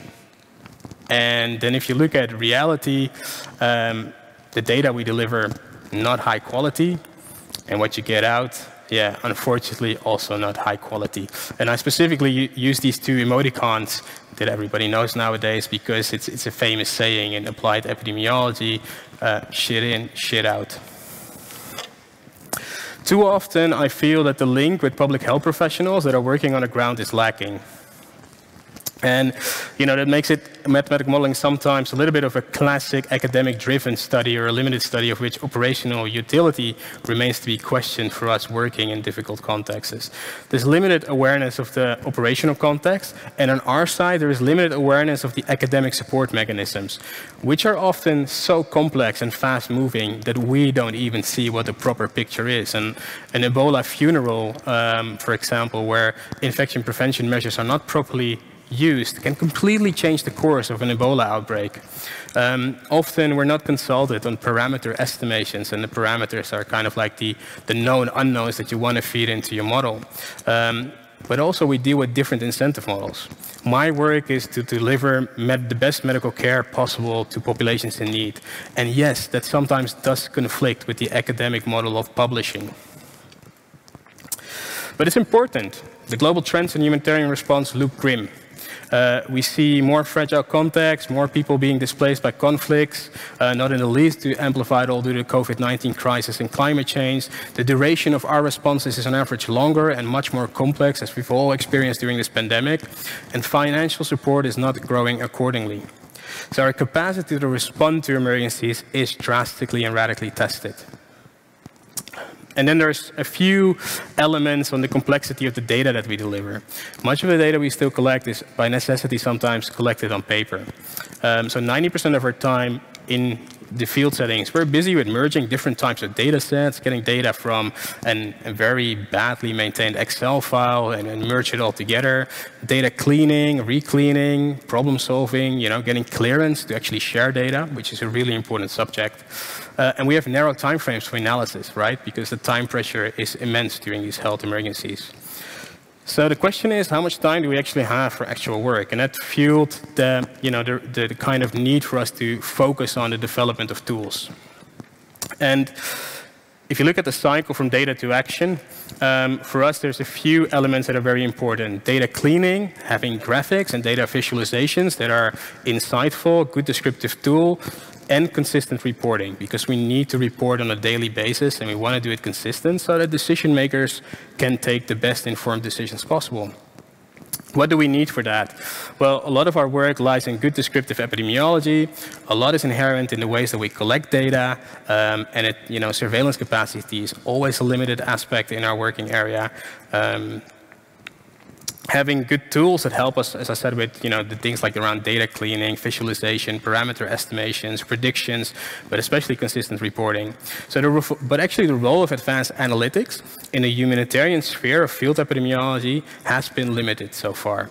Speaker 5: and then if you look at reality, um, the data we deliver, not high quality. And what you get out, yeah, unfortunately, also not high quality. And I specifically use these two emoticons that everybody knows nowadays because it's, it's a famous saying in applied epidemiology, uh, shit in, shit out. Too often, I feel that the link with public health professionals that are working on the ground is lacking. And you know that makes it mathematical modeling sometimes a little bit of a classic academic-driven study or a limited study of which operational utility remains to be questioned for us working in difficult contexts. There's limited awareness of the operational context, and on our side there is limited awareness of the academic support mechanisms, which are often so complex and fast-moving that we don't even see what the proper picture is. And an Ebola funeral, um, for example, where infection prevention measures are not properly used can completely change the course of an Ebola outbreak. Um, often we're not consulted on parameter estimations, and the parameters are kind of like the, the known unknowns that you want to feed into your model. Um, but also we deal with different incentive models. My work is to deliver the best medical care possible to populations in need. And yes, that sometimes does conflict with the academic model of publishing. But it's important. The global trends in humanitarian response look grim. Uh, we see more fragile contexts, more people being displaced by conflicts, uh, not in the least to amplify it all due to the COVID-19 crisis and climate change. The duration of our responses is on average longer and much more complex, as we've all experienced during this pandemic, and financial support is not growing accordingly. So our capacity to respond to emergencies is drastically and radically tested. And then there's a few elements on the complexity of the data that we deliver. Much of the data we still collect is by necessity sometimes collected on paper. Um, so 90% of our time in the field settings, we're busy with merging different types of data sets, getting data from an, a very badly maintained Excel file and, and merge it all together, data cleaning, recleaning, problem solving, you know, getting clearance to actually share data, which is a really important subject. Uh, and we have narrow timeframes for analysis, right? Because the time pressure is immense during these health emergencies. So the question is, how much time do we actually have for actual work? And that fueled the, you know, the, the, the kind of need for us to focus on the development of tools. And if you look at the cycle from data to action, um, for us there's a few elements that are very important. Data cleaning, having graphics and data visualizations that are insightful, good descriptive tool, and consistent reporting because we need to report on a daily basis and we want to do it consistent so that decision makers can take the best informed decisions possible. What do we need for that? Well, a lot of our work lies in good descriptive epidemiology. A lot is inherent in the ways that we collect data, um, and it, you know, surveillance capacity is always a limited aspect in our working area. Um, having good tools that help us, as I said, with you know the things like around data cleaning, visualization, parameter estimations, predictions, but especially consistent reporting. So, the, but actually, the role of advanced analytics in the humanitarian sphere of field epidemiology has been limited so far.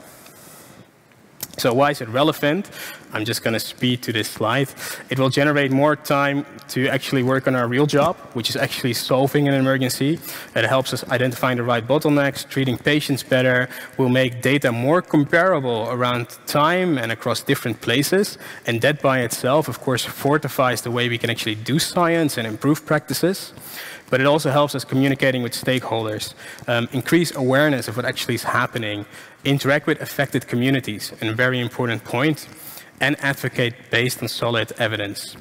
Speaker 5: So why is it relevant? I'm just going to speed to this slide. It will generate more time to actually work on our real job, which is actually solving an emergency. It helps us identifying the right bottlenecks, treating patients better, will make data more comparable around time and across different places. And that by itself, of course, fortifies the way we can actually do science and improve practices but it also helps us communicating with stakeholders, um, increase awareness of what actually is happening, interact with affected communities, and a very important point, and advocate based on solid evidence.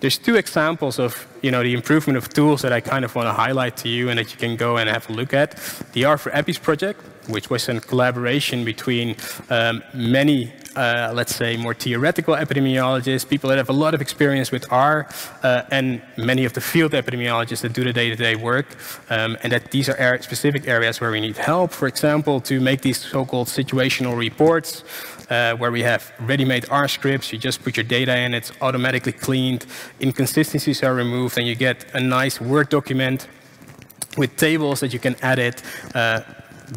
Speaker 5: There's two examples of you know, the improvement of tools that I kind of want to highlight to you and that you can go and have a look at. The R for EPIs project, which was a collaboration between um, many, uh, let's say, more theoretical epidemiologists, people that have a lot of experience with R, uh, and many of the field epidemiologists that do the day-to-day -day work, um, and that these are specific areas where we need help, for example, to make these so-called situational reports, uh, where we have ready-made R scripts. You just put your data in, it's automatically cleaned, inconsistencies are removed, and you get a nice Word document with tables that you can edit, uh,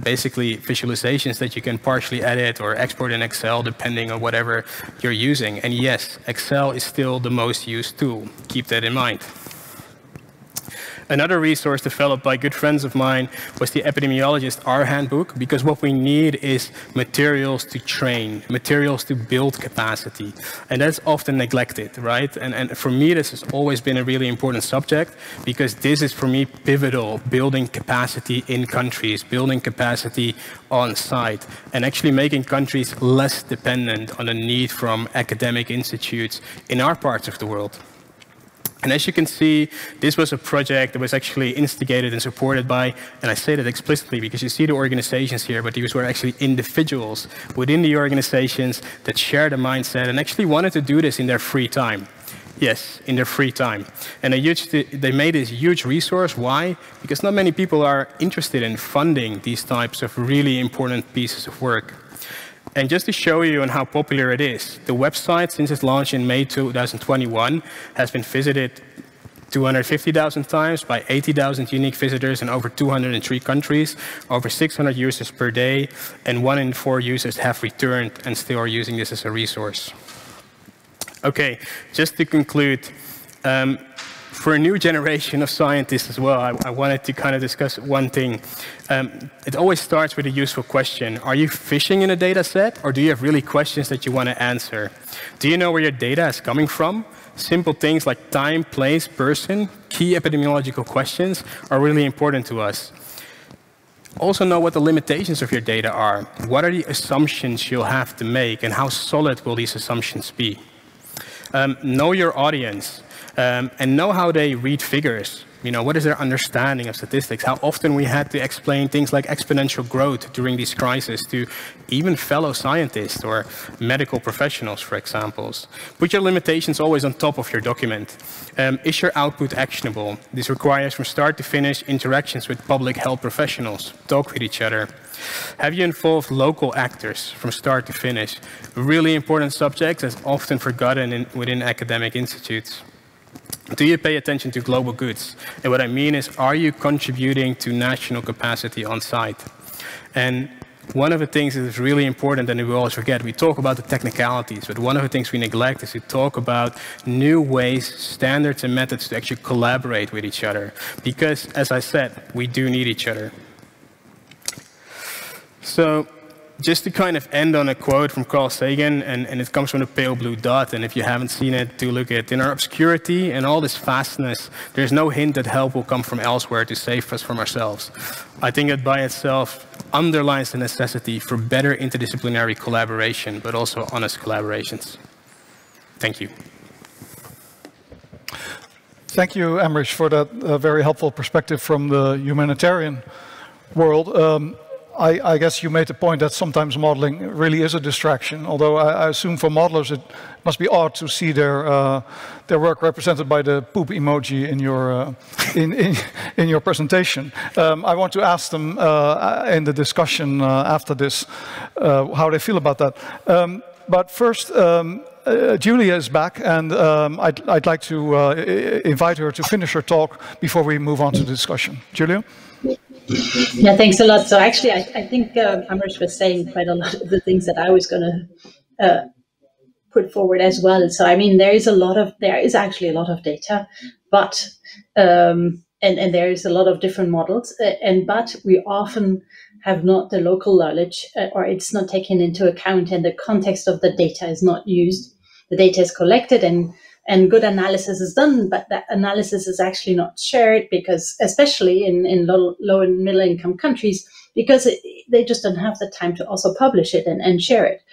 Speaker 5: basically visualizations that you can partially edit or export in Excel depending on whatever you're using. And yes, Excel is still the most used tool. Keep that in mind. Another resource developed by good friends of mine was the Epidemiologist R Handbook, because what we need is materials to train, materials to build capacity. And that's often neglected, right? And, and for me, this has always been a really important subject, because this is for me pivotal, building capacity in countries, building capacity on site, and actually making countries less dependent on the need from academic institutes in our parts of the world. And as you can see, this was a project that was actually instigated and supported by, and I say that explicitly because you see the organizations here, but these were actually individuals within the organizations that shared a mindset and actually wanted to do this in their free time. Yes, in their free time. And they, used they made this huge resource. Why? Because not many people are interested in funding these types of really important pieces of work. And just to show you on how popular it is, the website, since its launch in May 2021, has been visited 250,000 times by 80,000 unique visitors in over 203 countries, over 600 users per day, and one in four users have returned and still are using this as a resource. Okay, just to conclude, um, for a new generation of scientists as well, I, I wanted to kind of discuss one thing. Um, it always starts with a useful question. Are you fishing in a data set, or do you have really questions that you want to answer? Do you know where your data is coming from? Simple things like time, place, person, key epidemiological questions are really important to us. Also know what the limitations of your data are. What are the assumptions you'll have to make, and how solid will these assumptions be? Um, know your audience um, and know how they read figures. You know, what is their understanding of statistics? How often we had to explain things like exponential growth during these crises to even fellow scientists or medical professionals, for examples. Put your limitations always on top of your document. Um, is your output actionable? This requires from start to finish interactions with public health professionals. Talk with each other. Have you involved local actors from start to finish? Really important subjects as often forgotten in, within academic institutes. Do you pay attention to global goods? And what I mean is, are you contributing to national capacity on site? And one of the things that is really important and we always forget, we talk about the technicalities, but one of the things we neglect is to talk about new ways, standards and methods to actually collaborate with each other. Because, as I said, we do need each other. So just to kind of end on a quote from Carl Sagan, and, and, it comes from the pale blue dot, and if you haven't seen it, do look at it. In our obscurity and all this fastness, there's no hint that help will come from elsewhere to save us from ourselves. I think it by itself underlines the necessity for better interdisciplinary collaboration, but also honest collaborations. Thank you.
Speaker 1: Thank you, Amrish, for that uh, very helpful perspective from the humanitarian world. Um, I, I, guess you made the point that sometimes modeling really is a distraction. Although I, I assume for modelers it must be odd to see their uh, their work represented by the poop emoji in your uh, in, in, in your presentation. Um, I want to ask them uh, in the discussion uh, after this uh, how they feel about that. Um, but first. Um, uh, Julia is back, and um, I'd, I'd, like to invite her to finish her talk before we move on to the discussion. Julia?
Speaker 4: Yeah, thanks a lot. So actually, I, I think uh, Amrish was saying quite a lot of the things that I was going to uh, put forward as well. So I mean, there is a lot of there is actually a lot of data, but um, and and there is a lot of different models, uh, and but we often have not the local knowledge, uh, or it's not taken into account, and the context of the data is not used. The data is collected and and good analysis is done, but that analysis is actually not shared because, especially in, in low, low and middle income countries, because it, they just don't have the time to also publish it and, and share it.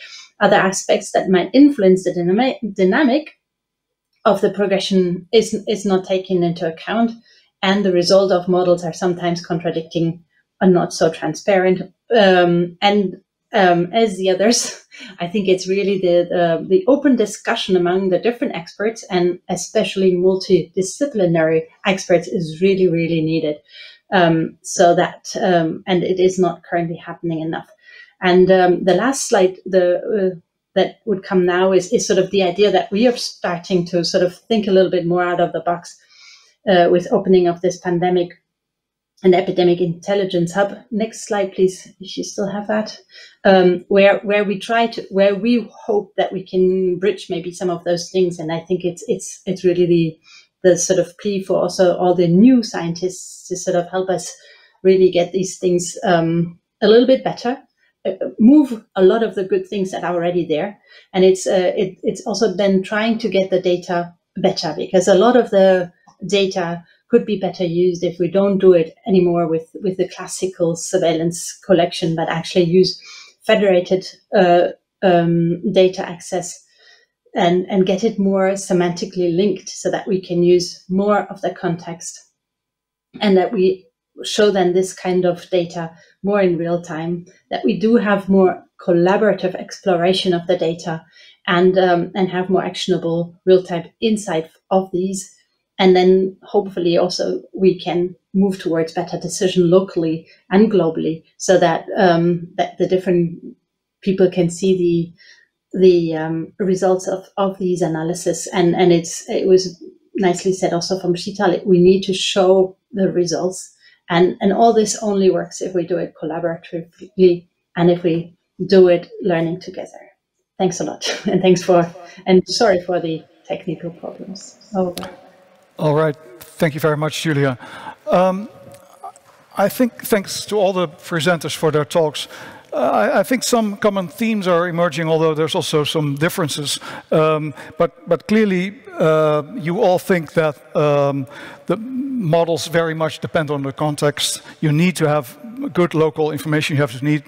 Speaker 4: Other aspects that might influence the dynamic, dynamic of the progression is, is not taken into account, and the result of models are sometimes contradicting and not so transparent. Um, and um, as the others, I think it's really the, the, the open discussion among the different experts and especially multidisciplinary experts is really really needed. Um, so that um, and it is not currently happening enough. And um, the last slide, the uh, that would come now is, is sort of the idea that we are starting to sort of think a little bit more out of the box uh, with opening of this pandemic an epidemic intelligence hub. Next slide, please. If you still have that, um, where where we try to, where we hope that we can bridge maybe some of those things. And I think it's it's it's really the the sort of plea for also all the new scientists to sort of help us really get these things um, a little bit better. Uh, move a lot of the good things that are already there, and it's uh, it, it's also then trying to get the data better because a lot of the data could be better used if we don't do it anymore with, with the classical surveillance collection, but actually use federated uh, um, data access and, and get it more semantically linked so that we can use more of the context and that we show then this kind of data more in real time, that we do have more collaborative exploration of the data and, um, and have more actionable real time insight of these and then hopefully also we can move towards better decision locally and globally so that um, that the different people can see the the um, results of, of these analysis and and it's it was nicely said also from Sheetal, we need to show the results. And, and all this only works if we do it collaboratively and if we do it learning together. Thanks a lot. And thanks for, and sorry for the technical problems. Over.
Speaker 1: All right. Thank you very much, Julia. Um, I think thanks to all the presenters for their talks. Uh, I think some common themes are emerging, although there's also some differences. Um, but, but clearly, uh, you all think that um, the models very much depend on the context. You need to have good local information. You have to need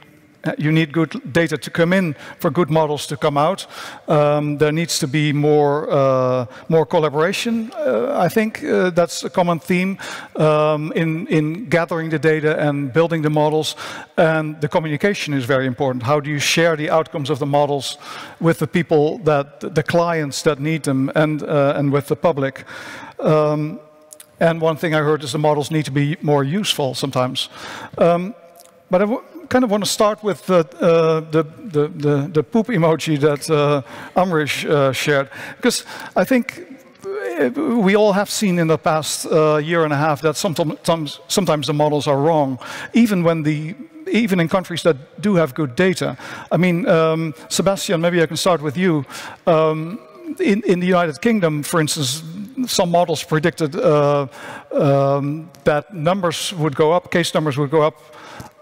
Speaker 1: you need good data to come in for good models to come out. Um, there needs to be more, uh, more collaboration, uh, I think. Uh, that's a common theme um, in, in gathering the data and building the models. And the communication is very important. How do you share the outcomes of the models with the people, that the clients that need them, and, uh, and with the public? Um, and one thing I heard is the models need to be more useful sometimes. Um, but kind of want to start with the, uh, the, the, the, the, poop emoji that uh, Amrish uh, shared, because I think uh, we all have seen in the past uh, year and a half that sometimes, sometimes the models are wrong, even when the even in countries that do have good data. I mean, um, Sebastian, maybe I can start with you. Um, in, in, the United Kingdom, for instance, some models predicted uh, um, that numbers would go up, case numbers would go up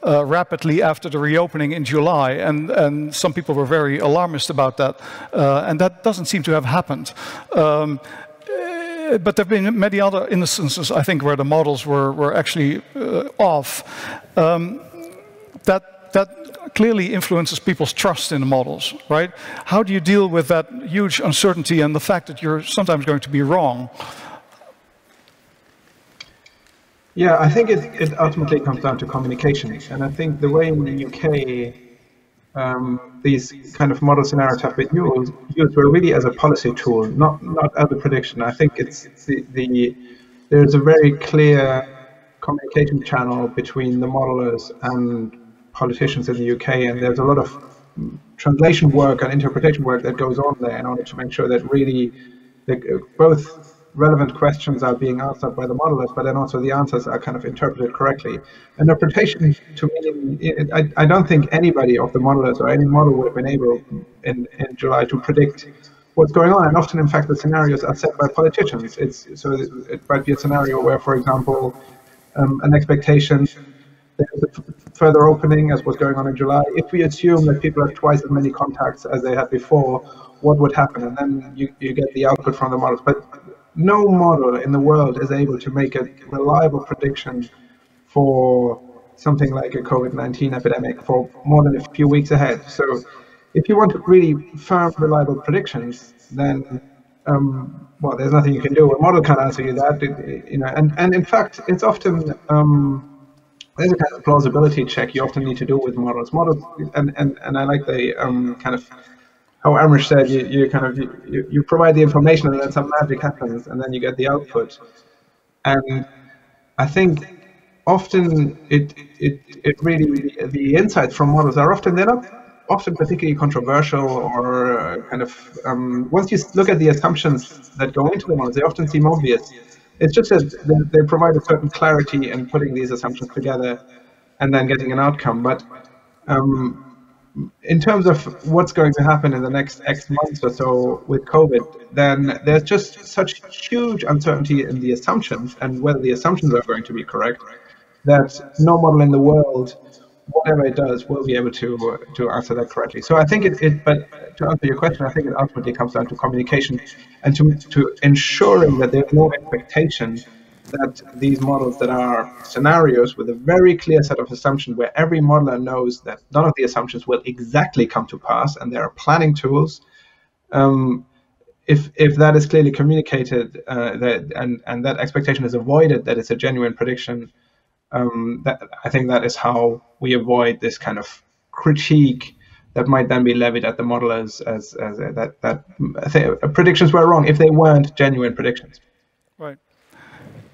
Speaker 1: uh, rapidly after the reopening in July, and, and some people were very alarmist about that, uh, and that doesn't seem to have happened. Um, uh, but there have been many other instances, I think, where the models were, were actually uh, off. Um, that, that clearly influences people's trust in the models, right? How do you deal with that huge uncertainty and the fact that you're sometimes going to be wrong?
Speaker 2: Yeah, I think it, it ultimately comes down to communication. And I think the way in the UK um, these kind of model scenarios have been used, used were really as a policy tool, not, not as a prediction. I think it's the, the there's a very clear communication channel between the modelers and politicians in the UK, and there's a lot of translation work and interpretation work that goes on there in order to make sure that really the, both relevant questions are being answered by the modelers, but then also the answers are kind of interpreted correctly. Interpretation, to me, I, I don't think anybody of the modelers or any model would have been able in, in July to predict what's going on. And often, in fact, the scenarios are set by politicians. It's so it might be a scenario where, for example, um, an expectation there's a further opening as was going on in July. If we assume that people have twice as many contacts as they had before, what would happen? And then you, you get the output from the models. But no model in the world is able to make a reliable prediction for something like a COVID-19 epidemic for more than a few weeks ahead. So if you want to really firm, reliable predictions, then um, well, there's nothing you can do. A model can't answer you that, you know. And and in fact, it's often um, there's a kind of plausibility check you often need to do with models. Models, and and and I like the um, kind of how Amrish said, you, you kind of you, you provide the information and then some magic happens and then you get the output. And I think often it it it really the insights from models are often they're not often particularly controversial or uh, kind of um, once you look at the assumptions that go into the models, they often seem obvious. It's just that they, they provide a certain clarity in putting these assumptions together and then getting an outcome. But um, in terms of what's going to happen in the next X months or so with COVID, then there's just such huge uncertainty in the assumptions and whether the assumptions are going to be correct that no model in the world, whatever it does, will be able to to answer that correctly. So I think it, it but to answer your question, I think it ultimately comes down to communication and to to ensuring that there's no expectation that these models that are scenarios with a very clear set of assumptions where every modeler knows that none of the assumptions will exactly come to pass and there are planning tools um, if if that is clearly communicated uh, that and and that expectation is avoided that it's a genuine prediction um, that I think that is how we avoid this kind of critique that might then be levied at the modelers as, as, as that that predictions were wrong if they weren't genuine predictions.
Speaker 1: Right.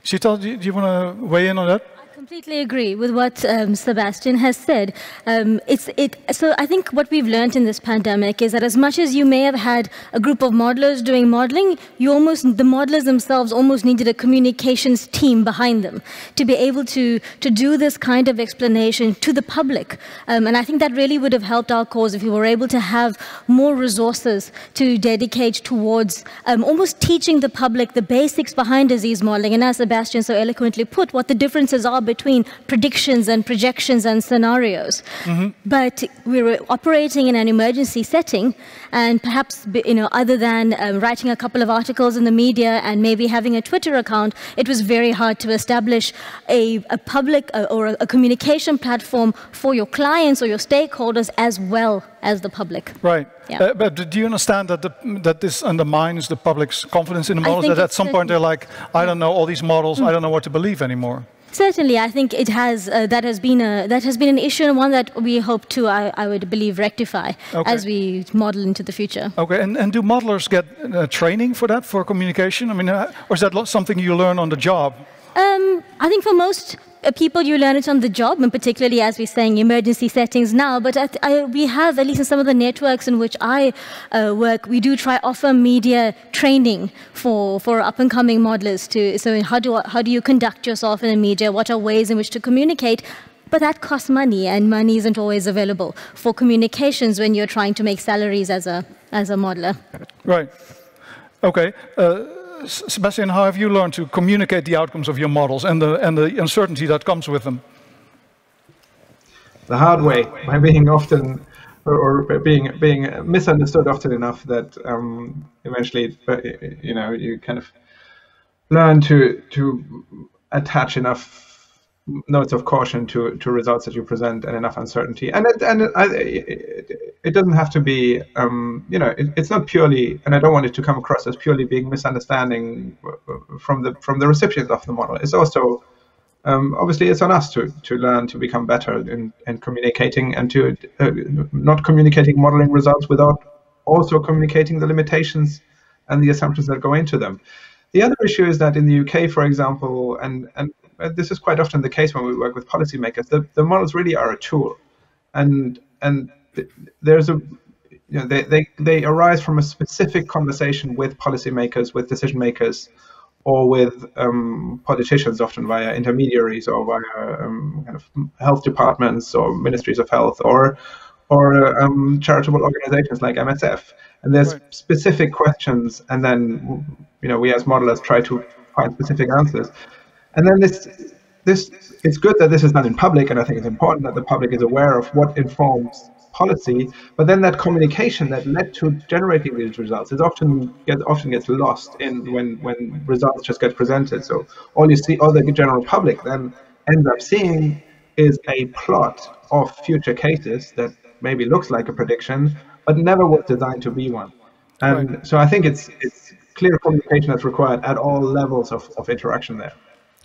Speaker 1: Sheetal, do you, you want to weigh in on that?
Speaker 3: Completely agree with what um, Sebastian has said. Um, it's, it, so I think what we've learned in this pandemic is that as much as you may have had a group of modelers doing modeling, you almost, the modelers themselves almost needed a communications team behind them to be able to, to do this kind of explanation to the public. Um, and I think that really would have helped our cause if we were able to have more resources to dedicate towards um, almost teaching the public the basics behind disease modeling. And as Sebastian so eloquently put, what the differences are between predictions and projections and scenarios. Mm -hmm. But we were operating in an emergency setting, and perhaps you know, other than um, writing a couple of articles in the media and maybe having a Twitter account, it was very hard to establish a, a public uh, or a, a communication platform for your clients or your stakeholders as well as the public.
Speaker 1: Right. Yeah. Uh, but do you understand that the, that this undermines the public's confidence in the models? That at some point they're like, I don't know all these models, mm. I don't know what to believe anymore.
Speaker 3: Certainly, I think it has. Uh, that has been a that has been an issue and one that we hope to, I, I would believe, rectify okay. as we model into the future.
Speaker 1: Okay, and, and do modelers get uh, training for that for communication? I mean, uh, or is that something you learn on the job?
Speaker 3: Um, I think for most people, you learn it on the job, and particularly as we're saying, emergency settings now. But I, I, we have, at least in some of the networks in which I uh, work, we do try offer media training for, for up and coming modelers. To, so how do, how do you conduct yourself in the media? What are ways in which to communicate? But that costs money, and money isn't always available for communications when you're trying to make salaries as a, as a modeler.
Speaker 1: Right. Okay. Uh, Sebastian, how have you learned to communicate the outcomes of your models and the, and the uncertainty that comes with them?
Speaker 2: The hard way, by being often or, being being misunderstood often enough that um, eventually, you know, you kind of learn to to attach enough notes of caution to to results that you present and enough uncertainty. And it, and it, it, it doesn't have to be um, you know it's not purely and I don't want it to come across as purely being misunderstanding from the from the recipients of the model. It's also um, obviously it's on us to to learn to become better in, in communicating and to uh, not communicating modeling results without also communicating the limitations and the assumptions that go into them. The other issue is that in the UK, for example, and, and this is quite often the case when we work with policymakers. The, the models really are a tool, and and there's a you know they, they they arise from a specific conversation with policymakers, with decision makers, or with um, politicians, often via intermediaries or via um, kind of health departments or ministries of health or or um, charitable organizations like MSF. And there's right. specific questions, and then you know we as modelers try to find specific answers. And then this, this, it's good that this is done in public, and I think it's important that the public is aware of what informs policy. But then that communication that led to generating these results is often get, often gets lost in when when results just get presented. So all you see, all the general public then ends up seeing is a plot of future cases that maybe looks like a prediction, but never was designed to be one. And right. so I think it's it's clear communication that's required at all levels of, of interaction there.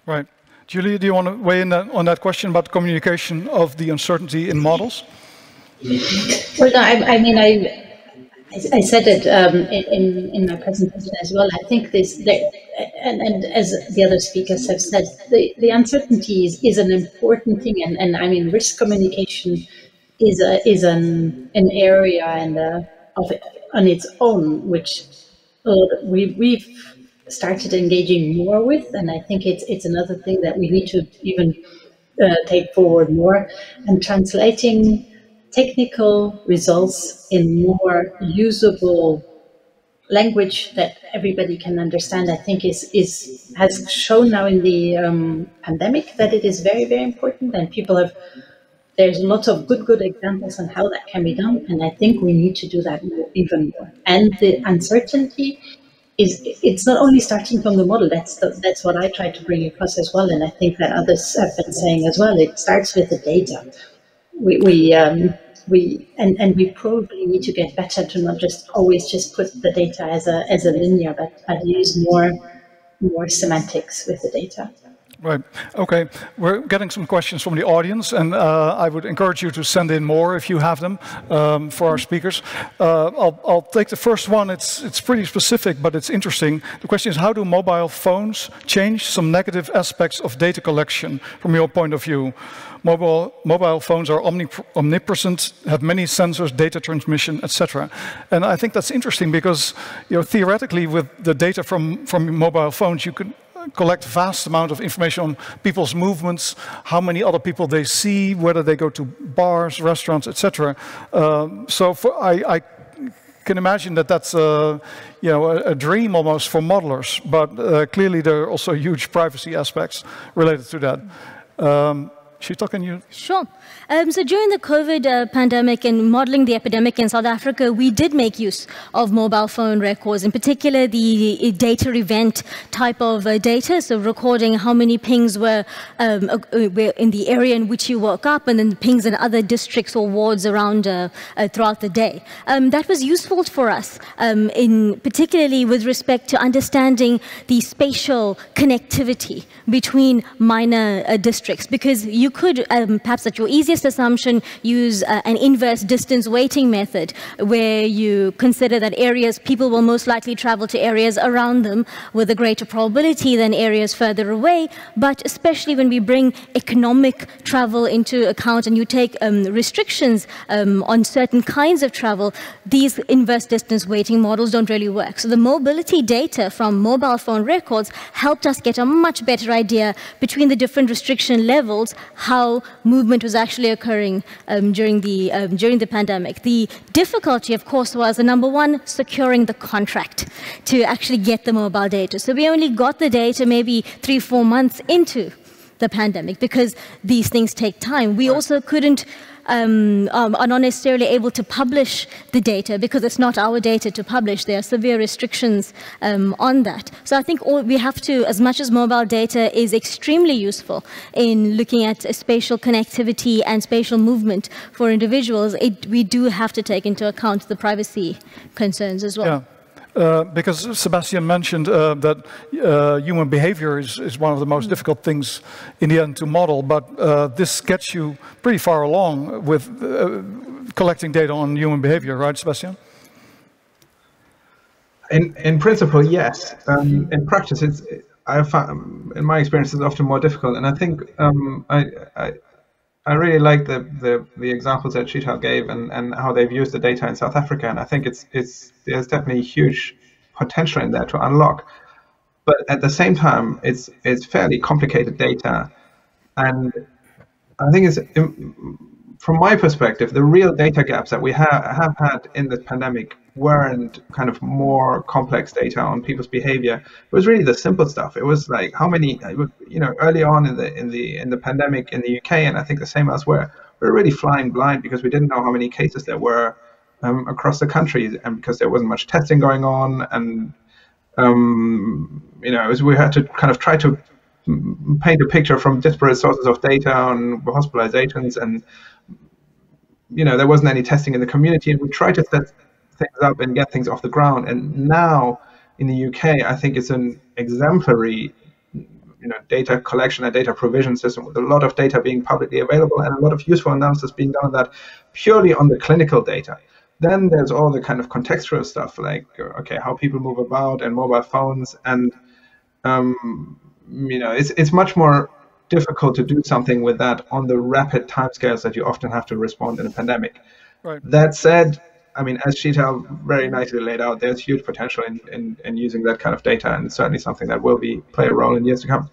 Speaker 1: Right. Julie, do you want to weigh in on that question about communication of the uncertainty in models?
Speaker 4: Well, no, I, I mean, I, I said it um, in, in my presentation as well. I think this, and, and as the other speakers have said, the, the uncertainty is, is an important thing. And, and I mean, risk communication is a, is an, an area and uh, of on its own, which uh, we, we've started engaging more with, and I think it's it's another thing that we need to even uh, take forward more and translating technical results in more usable language that everybody can understand. I think is is has shown now in the um, pandemic that it is very very important, and people have. There's lots of good, good examples on how that can be done, and I think we need to do that more, even more. And the uncertainty is it's not only starting from the model. That's the, that's what I try to bring across as well, and I think that others have been saying as well. It starts with the data. We we um, we and, and we probably need to get better to not just always just put the data as a as a linear, but, but use more more semantics with the data.
Speaker 1: Right. Okay. We're getting some questions from the audience, and uh, I would encourage you to send in more if you have them um, for our speakers. Uh, I'll, I'll, take the first one. It's, it's pretty specific, but it's interesting. The question is, how do mobile phones change some negative aspects of data collection from your point of view? Mobile, mobile phones are omnipresent, have many sensors, data transmission, etc. And I think that's interesting because you know, theoretically, with the data from, from mobile phones, you could collect vast amount of information on people's movements, how many other people they see, whether they go to bars, restaurants, etc. Um, so for, I, I, can imagine that that's a, you know, a, a dream almost for modelers, but uh, clearly there are also huge privacy aspects related to that. Um, Sheetal, can you?
Speaker 3: Sure. Um, so during the COVID uh, pandemic and modeling the epidemic in South Africa, we did make use of mobile phone records, in particular the data event type of uh, data, so recording how many pings were, um, uh, uh were, in the area in which you woke up, and then pings in other districts or wards around uh, uh, throughout the day. Um, that was useful for us, um, in particularly with respect to understanding the spatial connectivity between minor districts, because you could um, perhaps at your easiest assumption use uh, an inverse distance weighting method where you consider that areas people will most likely travel to areas around them with a greater probability than areas further away. But especially when we bring economic travel into account and you take um, restrictions um, on certain kinds of travel these inverse distance weighting models don't really work. So the mobility data from mobile phone records helped us get a much better idea between the different restriction levels how movement was actually occurring um, during, the, um, during the pandemic. The difficulty, of course, was the number one, securing the contract to actually get the mobile data. So we only got the data maybe three, four months into the pandemic because these things take time. We also couldn't um, um, are not necessarily able to publish the data because it's not our data to publish. There are severe restrictions um, on that. So I think all, we have to, as much as mobile data is extremely useful in looking at spatial connectivity and spatial movement for individuals, it, we do have to take into account the privacy concerns as well.
Speaker 1: Yeah. Uh, because Sebastian mentioned uh, that uh, human behavior is, is, one of the most mm. difficult things in the end to model, but uh, this gets you pretty far along with uh, collecting data on human behavior, right, Sebastian?
Speaker 2: In, in principle, yes. Um, in practice, it's I found, in my experience, it's often more difficult, and I think um, I, I I really like the, the, the examples that Sheetal gave and, and how they've used the data in South Africa, and I think it's it's there's definitely huge potential in there to unlock. But at the same time, it's it's fairly complicated data, and I think it's from my perspective, the real data gaps that we have have had in the pandemic weren't kind of more complex data on people's behavior. It was really the simple stuff. It was like how many, you know, early on in the in the in the pandemic in the UK, and I think the same elsewhere, we were really flying blind because we didn't know how many cases there were um, across the country, and because there wasn't much testing going on, and um, you know, as we had to kind of try to paint a picture from disparate sources of data on hospitalizations and you know there wasn't any testing in the community and we tried to set things up and get things off the ground. And now in the UK, I think it's an exemplary you know, data collection and data provision system with a lot of data being publicly available and a lot of useful analysis being done on that purely on the clinical data. Then there's all the kind of contextual stuff like, okay, how people move about and mobile phones. And, um, you know, it's, it's much more difficult to do something with that on the rapid timescales that you often have to respond in a pandemic. Right. That said, I mean, as Sheetal very nicely laid out, there's huge potential in, in, in using that kind of data, and certainly something that will be play a role in years to come.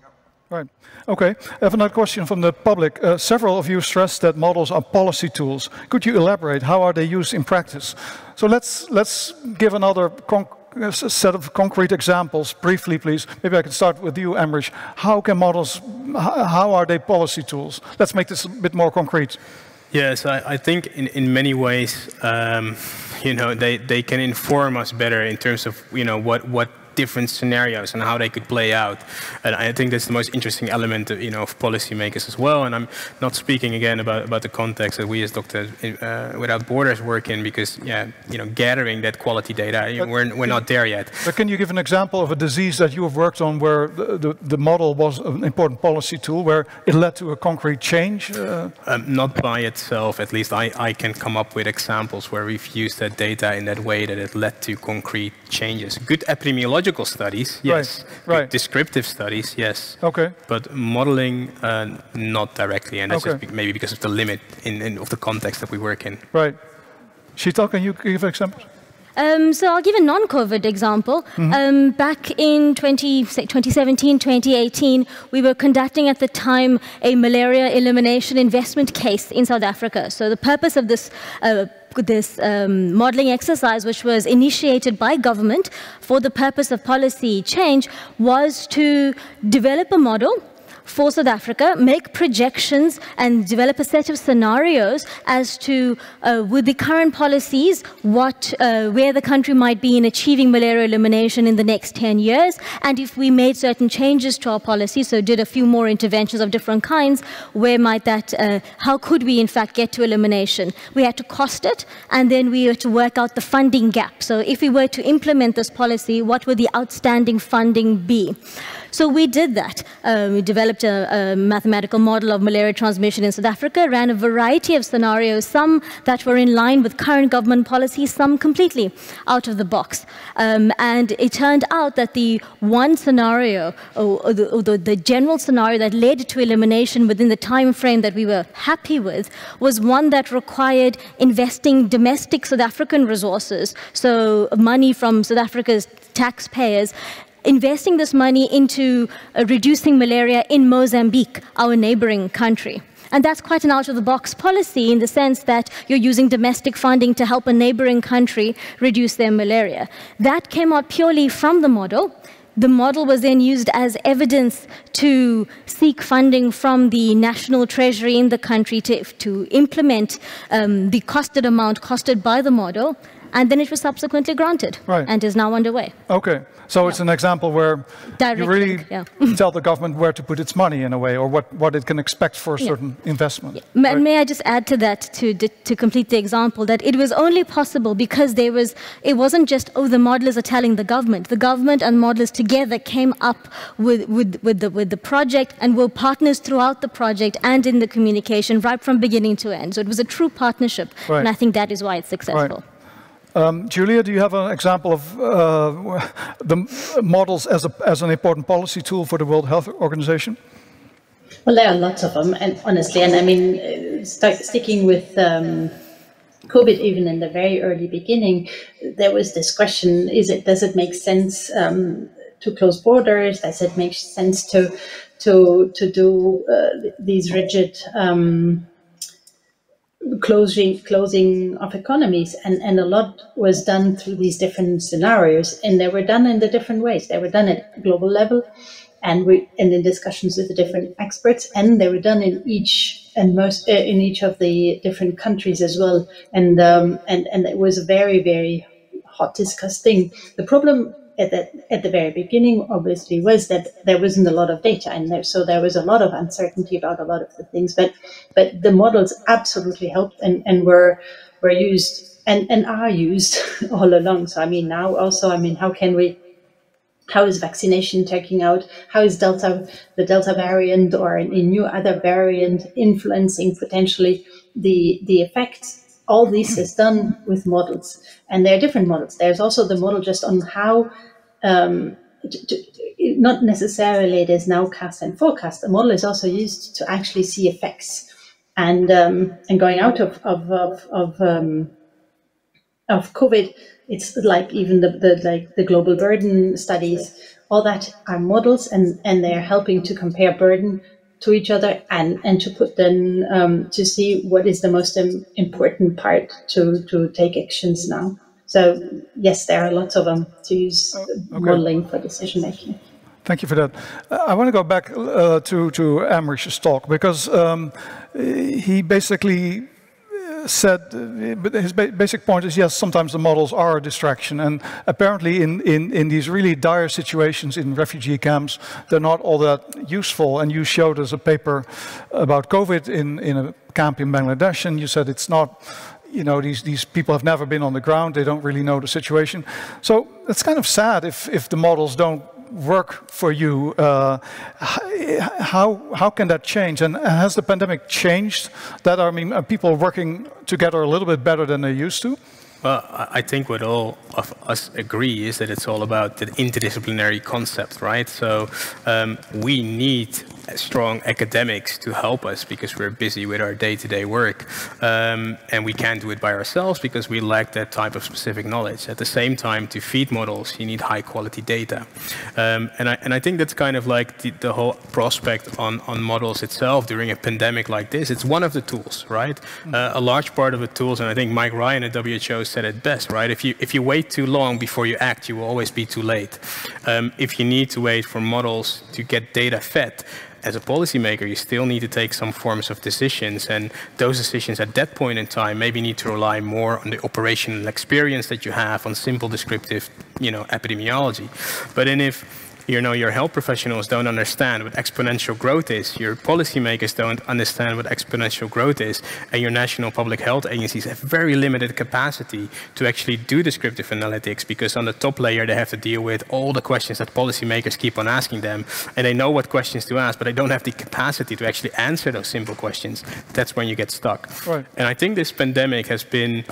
Speaker 1: Right. Okay. I have another question from the public. Uh, several of you stressed that models are policy tools. Could you elaborate? How are they used in practice? So let's let's give another uh, set of concrete examples briefly, please. Maybe I can start with you, Amrish. How can models? How are they policy tools? Let's make this a bit more concrete.
Speaker 5: Yes, I, I think in, in many ways, um, you know, they, they can inform us better in terms of, you know, what, what different scenarios and how they could play out. And I think that's the most interesting element of, you know, of policymakers as well. And I'm not speaking again about, about the context that we as Doctors uh, Without Borders work in because, yeah, you know, gathering that quality data, we're, we're not there yet.
Speaker 1: But can you give an example of a disease that you have worked on where the, the, the model was an important policy tool, where it led to a concrete change? Uh?
Speaker 5: Um, not by itself, at least I, I can come up with examples where we've used that data in that way that it led to concrete changes. Good epidemiological studies, yes.
Speaker 1: Right. right.
Speaker 5: descriptive studies, yes.
Speaker 1: Okay.
Speaker 5: But modeling, uh, not directly, and that's okay. just maybe because of the limit in, in, of the context that we work in.
Speaker 1: Right. Sheetal, can you give examples?
Speaker 3: Um, so I'll give a non-COVID example. Mm-hmm. Um, back in 20, 2017, 2018, we were conducting at the time a malaria elimination investment case in South Africa. So the purpose of this uh, this um, modeling exercise, which was initiated by government for the purpose of policy change, was to develop a model for South Africa, make projections and develop a set of scenarios as to, uh, with the current policies, what, uh, where the country might be in achieving malaria elimination in the next 10 years, and if we made certain changes to our policy, so did a few more interventions of different kinds, where might that, uh, how could we in fact get to elimination? We had to cost it, and then we had to work out the funding gap. So if we were to implement this policy, what would the outstanding funding be? So we did that. Um, we developed a, a, mathematical model of malaria transmission in South Africa, ran a variety of scenarios, some that were in line with current government policies, some completely out of the box. Um, and it turned out that the one scenario, or, the, or the general scenario that led to elimination within the time frame that we were happy with, was one that required investing domestic South African resources, so money from South Africa's taxpayers investing this money into uh, reducing malaria in Mozambique, our neighboring country. And that's quite an out of the box policy in the sense that you're using domestic funding to help a neighboring country reduce their malaria. That came out purely from the model. The model was then used as evidence to seek funding from the national treasury in the country to, to implement um, the costed amount costed by the model and then it was subsequently granted
Speaker 1: right.
Speaker 3: and is now underway.
Speaker 1: Okay, so yeah. it's an example where Direct you really link, yeah. tell the government where to put its money in a way, or what, what it can expect for a certain yeah. investment. Yeah.
Speaker 3: Right? May I just add to that to, to complete the example that it was only possible because there was, it wasn't just, oh, the modelers are telling the government. The government and modelers together came up with, with, with, the, with the project and were partners throughout the project and in the communication right from beginning to end. So it was a true partnership, right. and I think that is why it's successful.
Speaker 1: Right. Um, Julia, do you have an example of uh, the models as, a, as an important policy tool for the World Health Organization?
Speaker 4: Well, there are lots of them, and honestly, and I mean, uh, sticking with um, COVID, even in the very early beginning, there was this question: Is it does it make sense um, to close borders? Does it make sense to to to do uh, these rigid um, closing closing of economies and and a lot was done through these different scenarios and they were done in the different ways. They were done at global level and we and in discussions with the different experts and they were done in each and most uh, in each of the different countries as well. And um, and and it was a very very hot discussed thing the problem at the, at the very beginning, obviously, was that there wasn't a lot of data in there. So there was a lot of uncertainty about a lot of the things. But but the models absolutely helped and, and were were used and, and are used all along. So I mean now also, I mean, how can we how is vaccination taking out? How is Delta, the Delta variant or a new other variant influencing potentially the the effects? All this is done with models, and there are different models. There's also the model just on how um, to, to, not necessarily it is nowcast and forecast. The model is also used to actually see effects, and um, and going out of of of of, um, of COVID, it's like even the, the like the global burden studies. All that are models, and and they are helping to compare burden to each other and and to put them um, to see what is the most important part to to take actions now. So yes, there are lots of them to use oh, okay. modeling for decision making.
Speaker 1: Thank you for that. Uh, I want to go back uh, to to Amrish's talk because um, he basically said, but his basic point is yes, sometimes the models are a distraction. And apparently, in, in, in these really dire situations in refugee camps, they're not all that useful. And you showed us a paper about COVID in, in a camp in Bangladesh, and you said it's not you know, these, these people have never been on the ground, they don't really know the situation. So it's kind of sad if, if the models don't work for you. Uh, how, how can that change? And has the pandemic changed that? I mean, are people working together a little bit better than they used to?
Speaker 5: Well, I think what all of us agree is that it's all about the interdisciplinary concept, right? So um, we need strong academics to help us because we're busy with our day-to-day work. Um, and we can't do it by ourselves because we lack that type of specific knowledge. At the same time, to feed models, you need high-quality data. Um, and, I, and I think that's kind of like the, the, whole prospect on, on models itself during a pandemic like this. It's one of the tools, right? Hmm. Uh, a large part of the tools, and I think Mike Ryan at WHO said it best, right? If you, if you wait too long before you act, you will always be too late. Um, if you need to wait for models to get data fed, as a policymaker, you still need to take some forms of decisions. And those decisions at that point in time maybe need to rely more on the operational experience that you have on simple descriptive, you know, epidemiology. But then if you know, your health professionals don't understand what exponential growth is, your policymakers don't understand what exponential growth is, and your national public health agencies have very limited capacity to actually do descriptive analytics because on the top layer they have to deal with all the questions that policymakers keep on asking them, and they know what questions to ask, but they don't have the capacity to actually answer those simple questions. That's when you get stuck.
Speaker 1: Right.
Speaker 5: And I think this pandemic has been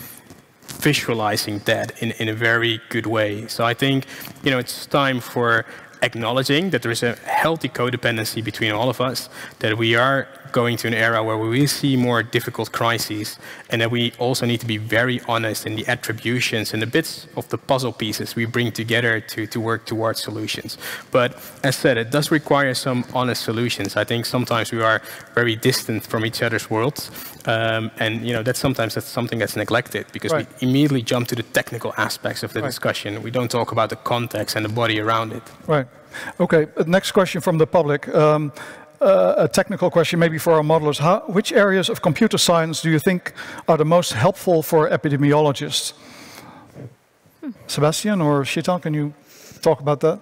Speaker 5: visualizing that in, in a very good way. So I think, you know, it's time for acknowledging that there is a healthy codependency between all of us, that we are going to an era where we will see more difficult crises, and that we also need to be very honest in the attributions and the bits of the puzzle pieces we bring together to, to work towards solutions. But as said, it does require some honest solutions. I think sometimes we are very distant from each other's worlds, um, and you know that sometimes that's something that's neglected because right. we immediately jump to the technical aspects of the right. discussion. We don't talk about the context and the body around it.
Speaker 1: Right. Okay. Next question from the public. Um, uh, a technical question maybe for our modelers. How, which areas of computer science do you think are the most helpful for epidemiologists? Hmm. Sebastian or Sheetal, can you talk about that?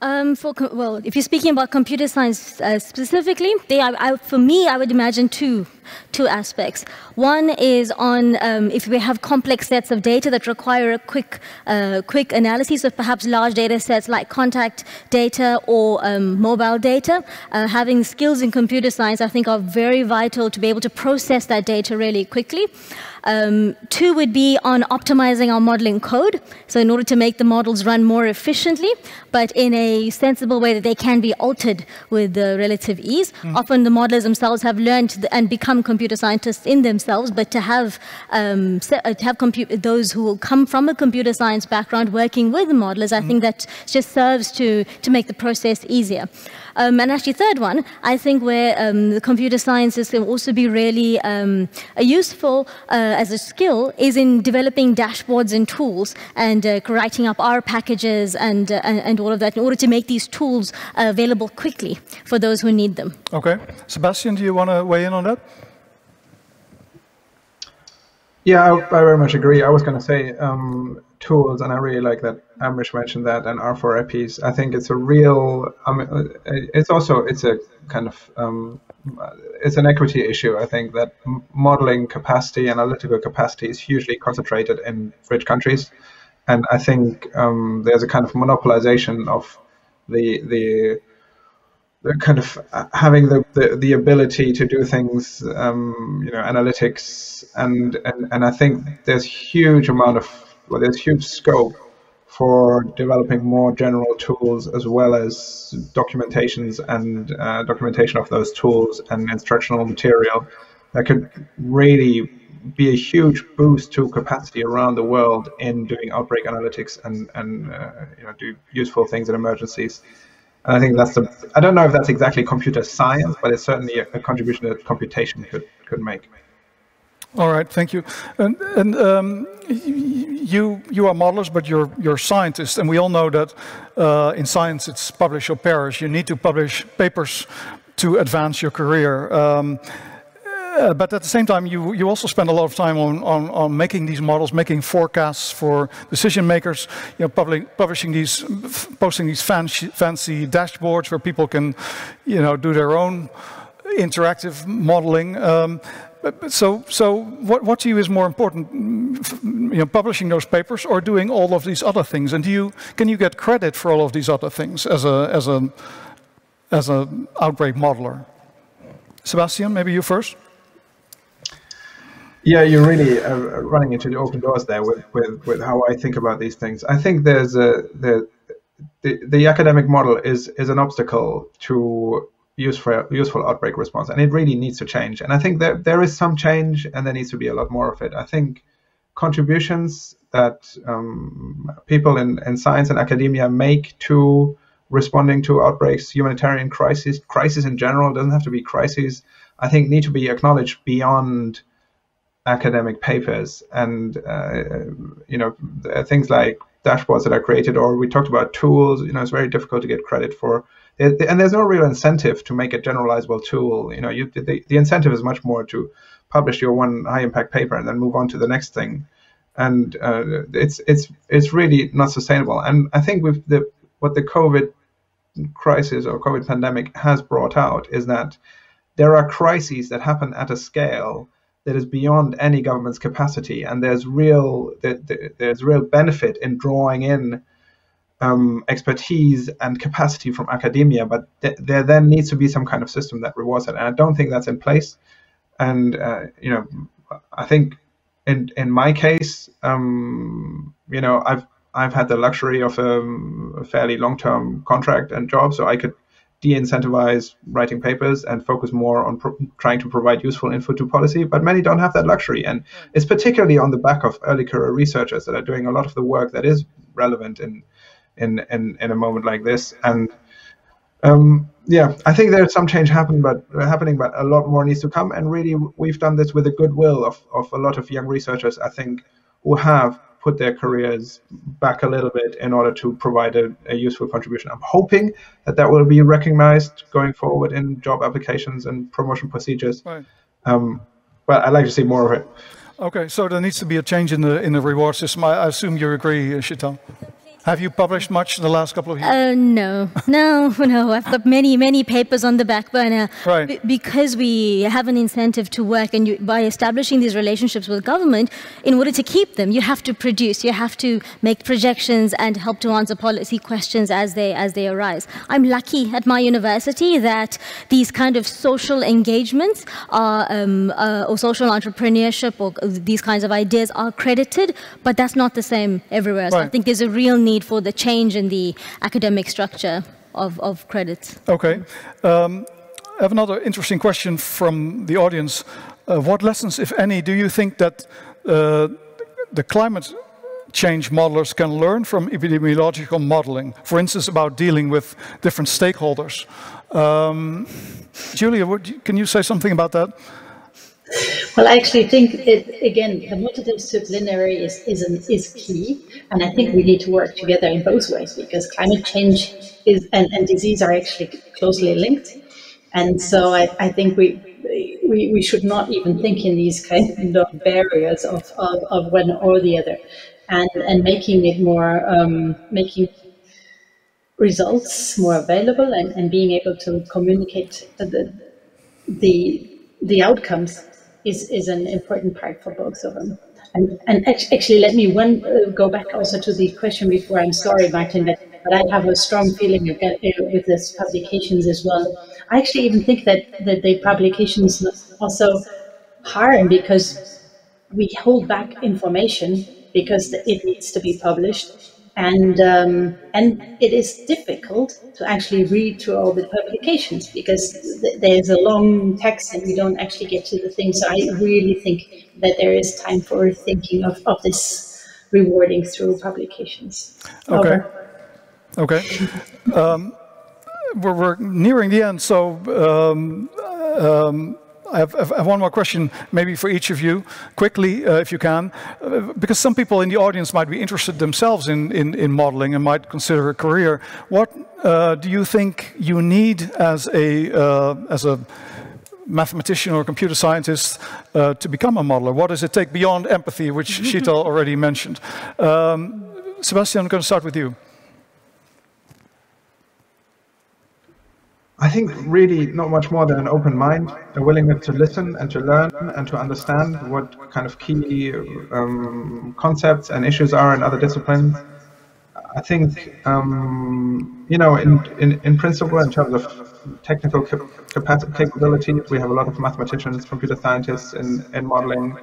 Speaker 3: Um, for well, if you're speaking about computer science uh, specifically, they are, I, for me, I would imagine two two aspects. One is on um, if we have complex sets of data that require a quick uh, quick analysis of perhaps large data sets like contact data or um, mobile data. Uh, having skills in computer science, I think, are very vital to be able to process that data really quickly. Um, two would be on optimizing our modeling code. So in order to make the models run more efficiently, but in a sensible way that they can be altered with uh, relative ease. Mm. Often the modelers themselves have learned and become computer scientists in themselves, but to have, um, uh, to have those who come from a computer science background working with the modelers, I mm. think that just serves to, to make the process easier. Um, and actually, third one, I think where um, the computer sciences can also be really um, useful uh, as a skill is in developing dashboards and tools and uh, writing up R packages and, uh, and, and all of that in order to make these tools available quickly for those who need them.
Speaker 1: Okay. Sebastian, do you want to weigh in on that?
Speaker 2: Yeah, I, I very much agree. I was going to say um, tools, and I really like that Amrish mentioned that, and R4EPIs. I think it's a real. I mean, it's also it's a kind of um, it's an equity issue. I think that modeling capacity, analytical capacity, is hugely concentrated in rich countries, and I think um, there's a kind of monopolization of the the kind of having the, the, the ability to do things, um, you know, analytics, and, and and I think there's huge amount of well, there's huge scope for developing more general tools as well as documentations and uh, documentation of those tools and instructional material that could really be a huge boost to capacity around the world in doing outbreak analytics and and uh, you know do useful things in emergencies. And I think that's the. I don't know if that's exactly computer science, but it's certainly a, a contribution that computation could could make.
Speaker 1: All right, thank you. And, and um, you you are modelers, but you're you're scientists, and we all know that uh, in science it's publish or perish. You need to publish papers to advance your career. Um, but at the same time, you, you also spend a lot of time on, on, on making these models, making forecasts for decision makers, you know, public, publishing these, posting these fancy, fancy dashboards where people can, you know, do their own interactive modeling. Um, so, so what, what to you is more important, you know, publishing those papers or doing all of these other things? And do you, can you get credit for all of these other things as a, as a, as an outbreak modeler? Sebastian, maybe you first.
Speaker 2: Yeah, you're really uh, running into the open doors there with, with, with how I think about these things. I think there's a the the, the academic model is is an obstacle to useful useful outbreak response, and it really needs to change. And I think there there is some change, and there needs to be a lot more of it. I think contributions that um, people in, in science and academia make to responding to outbreaks, humanitarian crises, crisis in general doesn't have to be crises. I think need to be acknowledged beyond academic papers. And uh, you know things like dashboards that are created or we talked about tools you know it's very difficult to get credit for. And there's no real incentive to make a generalizable tool. You know you the, the incentive is much more to publish your one high impact paper and then move on to the next thing. And uh, it's it's it's really not sustainable. And i think with the what the covid crisis or covid pandemic has brought out is that there are crises that happen at a scale that is beyond any government's capacity, and there's real there's real benefit in drawing in um, expertise and capacity from academia, but th- there then needs to be some kind of system that rewards it, and I don't think that's in place. And uh, you know, I think in in my case, um, you know, I've I've had the luxury of a, a fairly long term contract and job, so I could de-incentivize writing papers and focus more on pro- trying to provide useful info to policy. But many don't have that luxury, and it's particularly on the back of early career researchers that are doing a lot of the work that is relevant in in in, in a moment like this. And um, yeah, I think there's some change happen, but happening, but a lot more needs to come. And really, we've done this with the goodwill of of a lot of young researchers. I think who have put their careers back a little bit in order to provide a, a, useful contribution. I'm hoping that that will be recognized going forward in job applications and promotion procedures. Right. Um, but I'd like to see more of it.
Speaker 1: Okay, so there needs to be a change in the in the reward system. I, I assume you agree, Sheetal. Have you published much in the last couple of years?
Speaker 3: Uh, no, no, no. I've got many, many papers on the back burner.
Speaker 1: Right. B
Speaker 3: because we have an incentive to work, and you, by establishing these relationships with government, in order to keep them, you have to produce, you have to make projections and help to answer policy questions as they as they arise. I'm lucky at my university that these kind of social engagements are, um, uh, or social entrepreneurship, or these kinds of ideas are credited, but that's not the same everywhere. So right. I think there's a real need need for the change in the academic structure of, of credits.
Speaker 1: Okay. Um, I have another interesting question from the audience. Uh, what lessons, if any, do you think that uh, the climate change modelers can learn from epidemiological modeling? For instance, about dealing with different stakeholders. Um, Julia, can you say something about that?
Speaker 4: Well, I actually think it, again, the multidisciplinary is, is, an, is key. And I think we need to work together in both ways because climate change is, and, and disease are actually closely linked. And so I, I think we, we, we should not even think in these kind of barriers of, of, of one or the other and, and making it more, um, making results more available and, and being able to communicate the, the, the outcomes is, is an important part for both of them. And, and actually, let me one uh, go back also to the question before. I'm sorry, Martin, but, but I have a strong feeling uh, with this publications as well. I actually even think that, that the publications also harm because we hold back information because it needs to be published and um, and it is difficult to actually read through all the publications because th- there's a long text and we don't actually get to the thing. So I really think that there is time for thinking of, of this rewarding through publications.
Speaker 1: Okay. Okay. Um, we're, we're, nearing the end, so um, um, I have, I have, one more question, maybe for each of you, quickly, uh, if you can, uh, because some people in the audience might be interested themselves in, in, in modeling and might consider a career. What uh, do you think you need as a, uh, as a mathematician or computer scientist uh, to become a modeler? What does it take beyond empathy, which Sheetal already mentioned? Um, Sebastian, I'm going to start with you.
Speaker 2: I think really not much more than an open mind, a willingness to listen and to learn and to understand what kind of key um, concepts and issues are in other disciplines. I think, um, you know, in, in, in principle, in terms of technical capacity capability, we have a lot of mathematicians, computer scientists in, in modeling.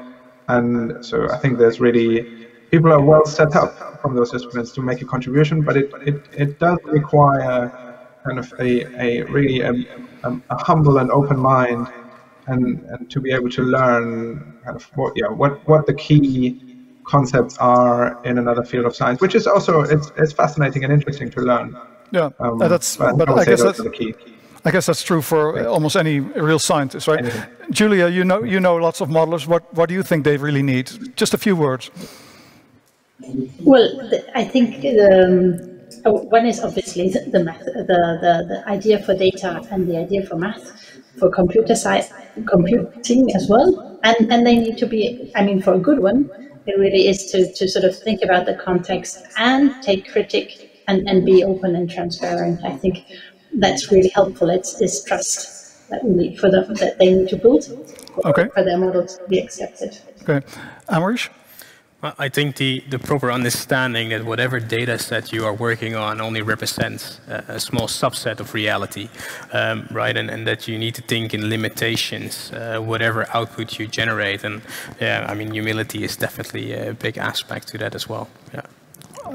Speaker 2: And so I think there's really, people are well set up from those disciplines to make a contribution, but it, it, it does require kind of a, a really a, a, a humble and open mind and, and to be able to learn kind of what yeah what what the key concepts are in another field of science, which is also it's it's fascinating and interesting to learn.
Speaker 1: Yeah, um, that's but, but I, I guess that's the key. I guess that's true for right. almost any real scientist, right? Anything. Julia, you know you know lots of modelers. What what do you think they really need? Just a few words.
Speaker 4: Well, I think um, Oh, one is obviously the, the math, the, the, the idea for data and the idea for math, for computer science, computing as well. And, and they need to be, I mean, for a good one, it really is to, to sort of think about the context and take critique and, and be open and transparent. I think that's really helpful. It's this trust that we need for them that they need to build for, okay. for their model to be accepted.
Speaker 1: Okay. Amrish?
Speaker 5: I think the, the proper understanding that whatever data set you are working on only represents a, a small subset of reality, um, right? And, and that you need to think in limitations, uh, whatever output you generate. And yeah, I mean, humility is definitely a big aspect to that as well. Yeah.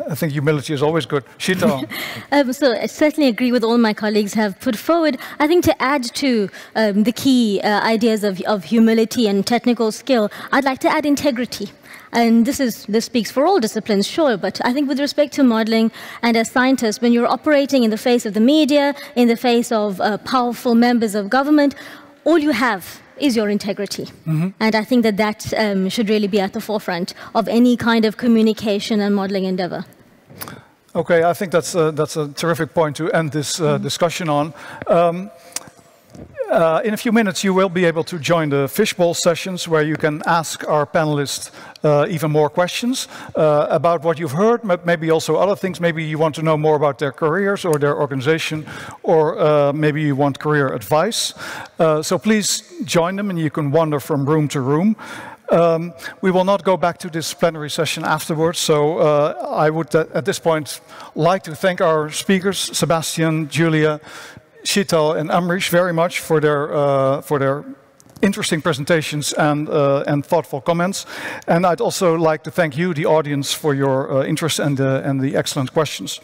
Speaker 1: I think humility is always good. Sheetal.
Speaker 3: um, so I certainly agree with all my colleagues have put forward. I think to add to um, the key uh, ideas of, of humility and technical skill, I'd like to add integrity. And this, is, this speaks for all disciplines, sure, but I think with respect to modeling and as scientists, when you're operating in the face of the media, in the face of uh, powerful members of government, all you have is your integrity. Mm -hmm. And I think that that um, should really be at the forefront of any kind of communication and modeling endeavor.
Speaker 1: Okay, I think that's a, that's a terrific point to end this uh, mm -hmm. discussion on. Um, uh, in a few minutes, you will be able to join the fishbowl sessions where you can ask our panelists uh, even more questions uh, about what you've heard, but maybe also other things. Maybe you want to know more about their careers or their organization, or uh, maybe you want career advice. Uh, so please join them and you can wander from room to room. Um, we will not go back to this plenary session afterwards, so uh, I would at this point like to thank our speakers, Sebastian, Julia, Sheetal and Amrish very much for their, uh, for their interesting presentations and, uh, and thoughtful comments. And I'd also like to thank you, the audience, for your uh, interest and, and the excellent questions.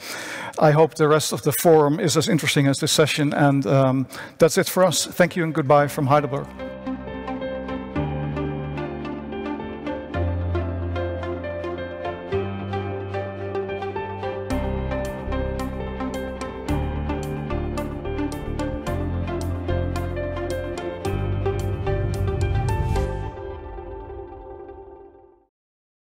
Speaker 1: I hope the rest of the forum is as interesting as this session. And um, that's it for us. Thank you and goodbye from Heidelberg.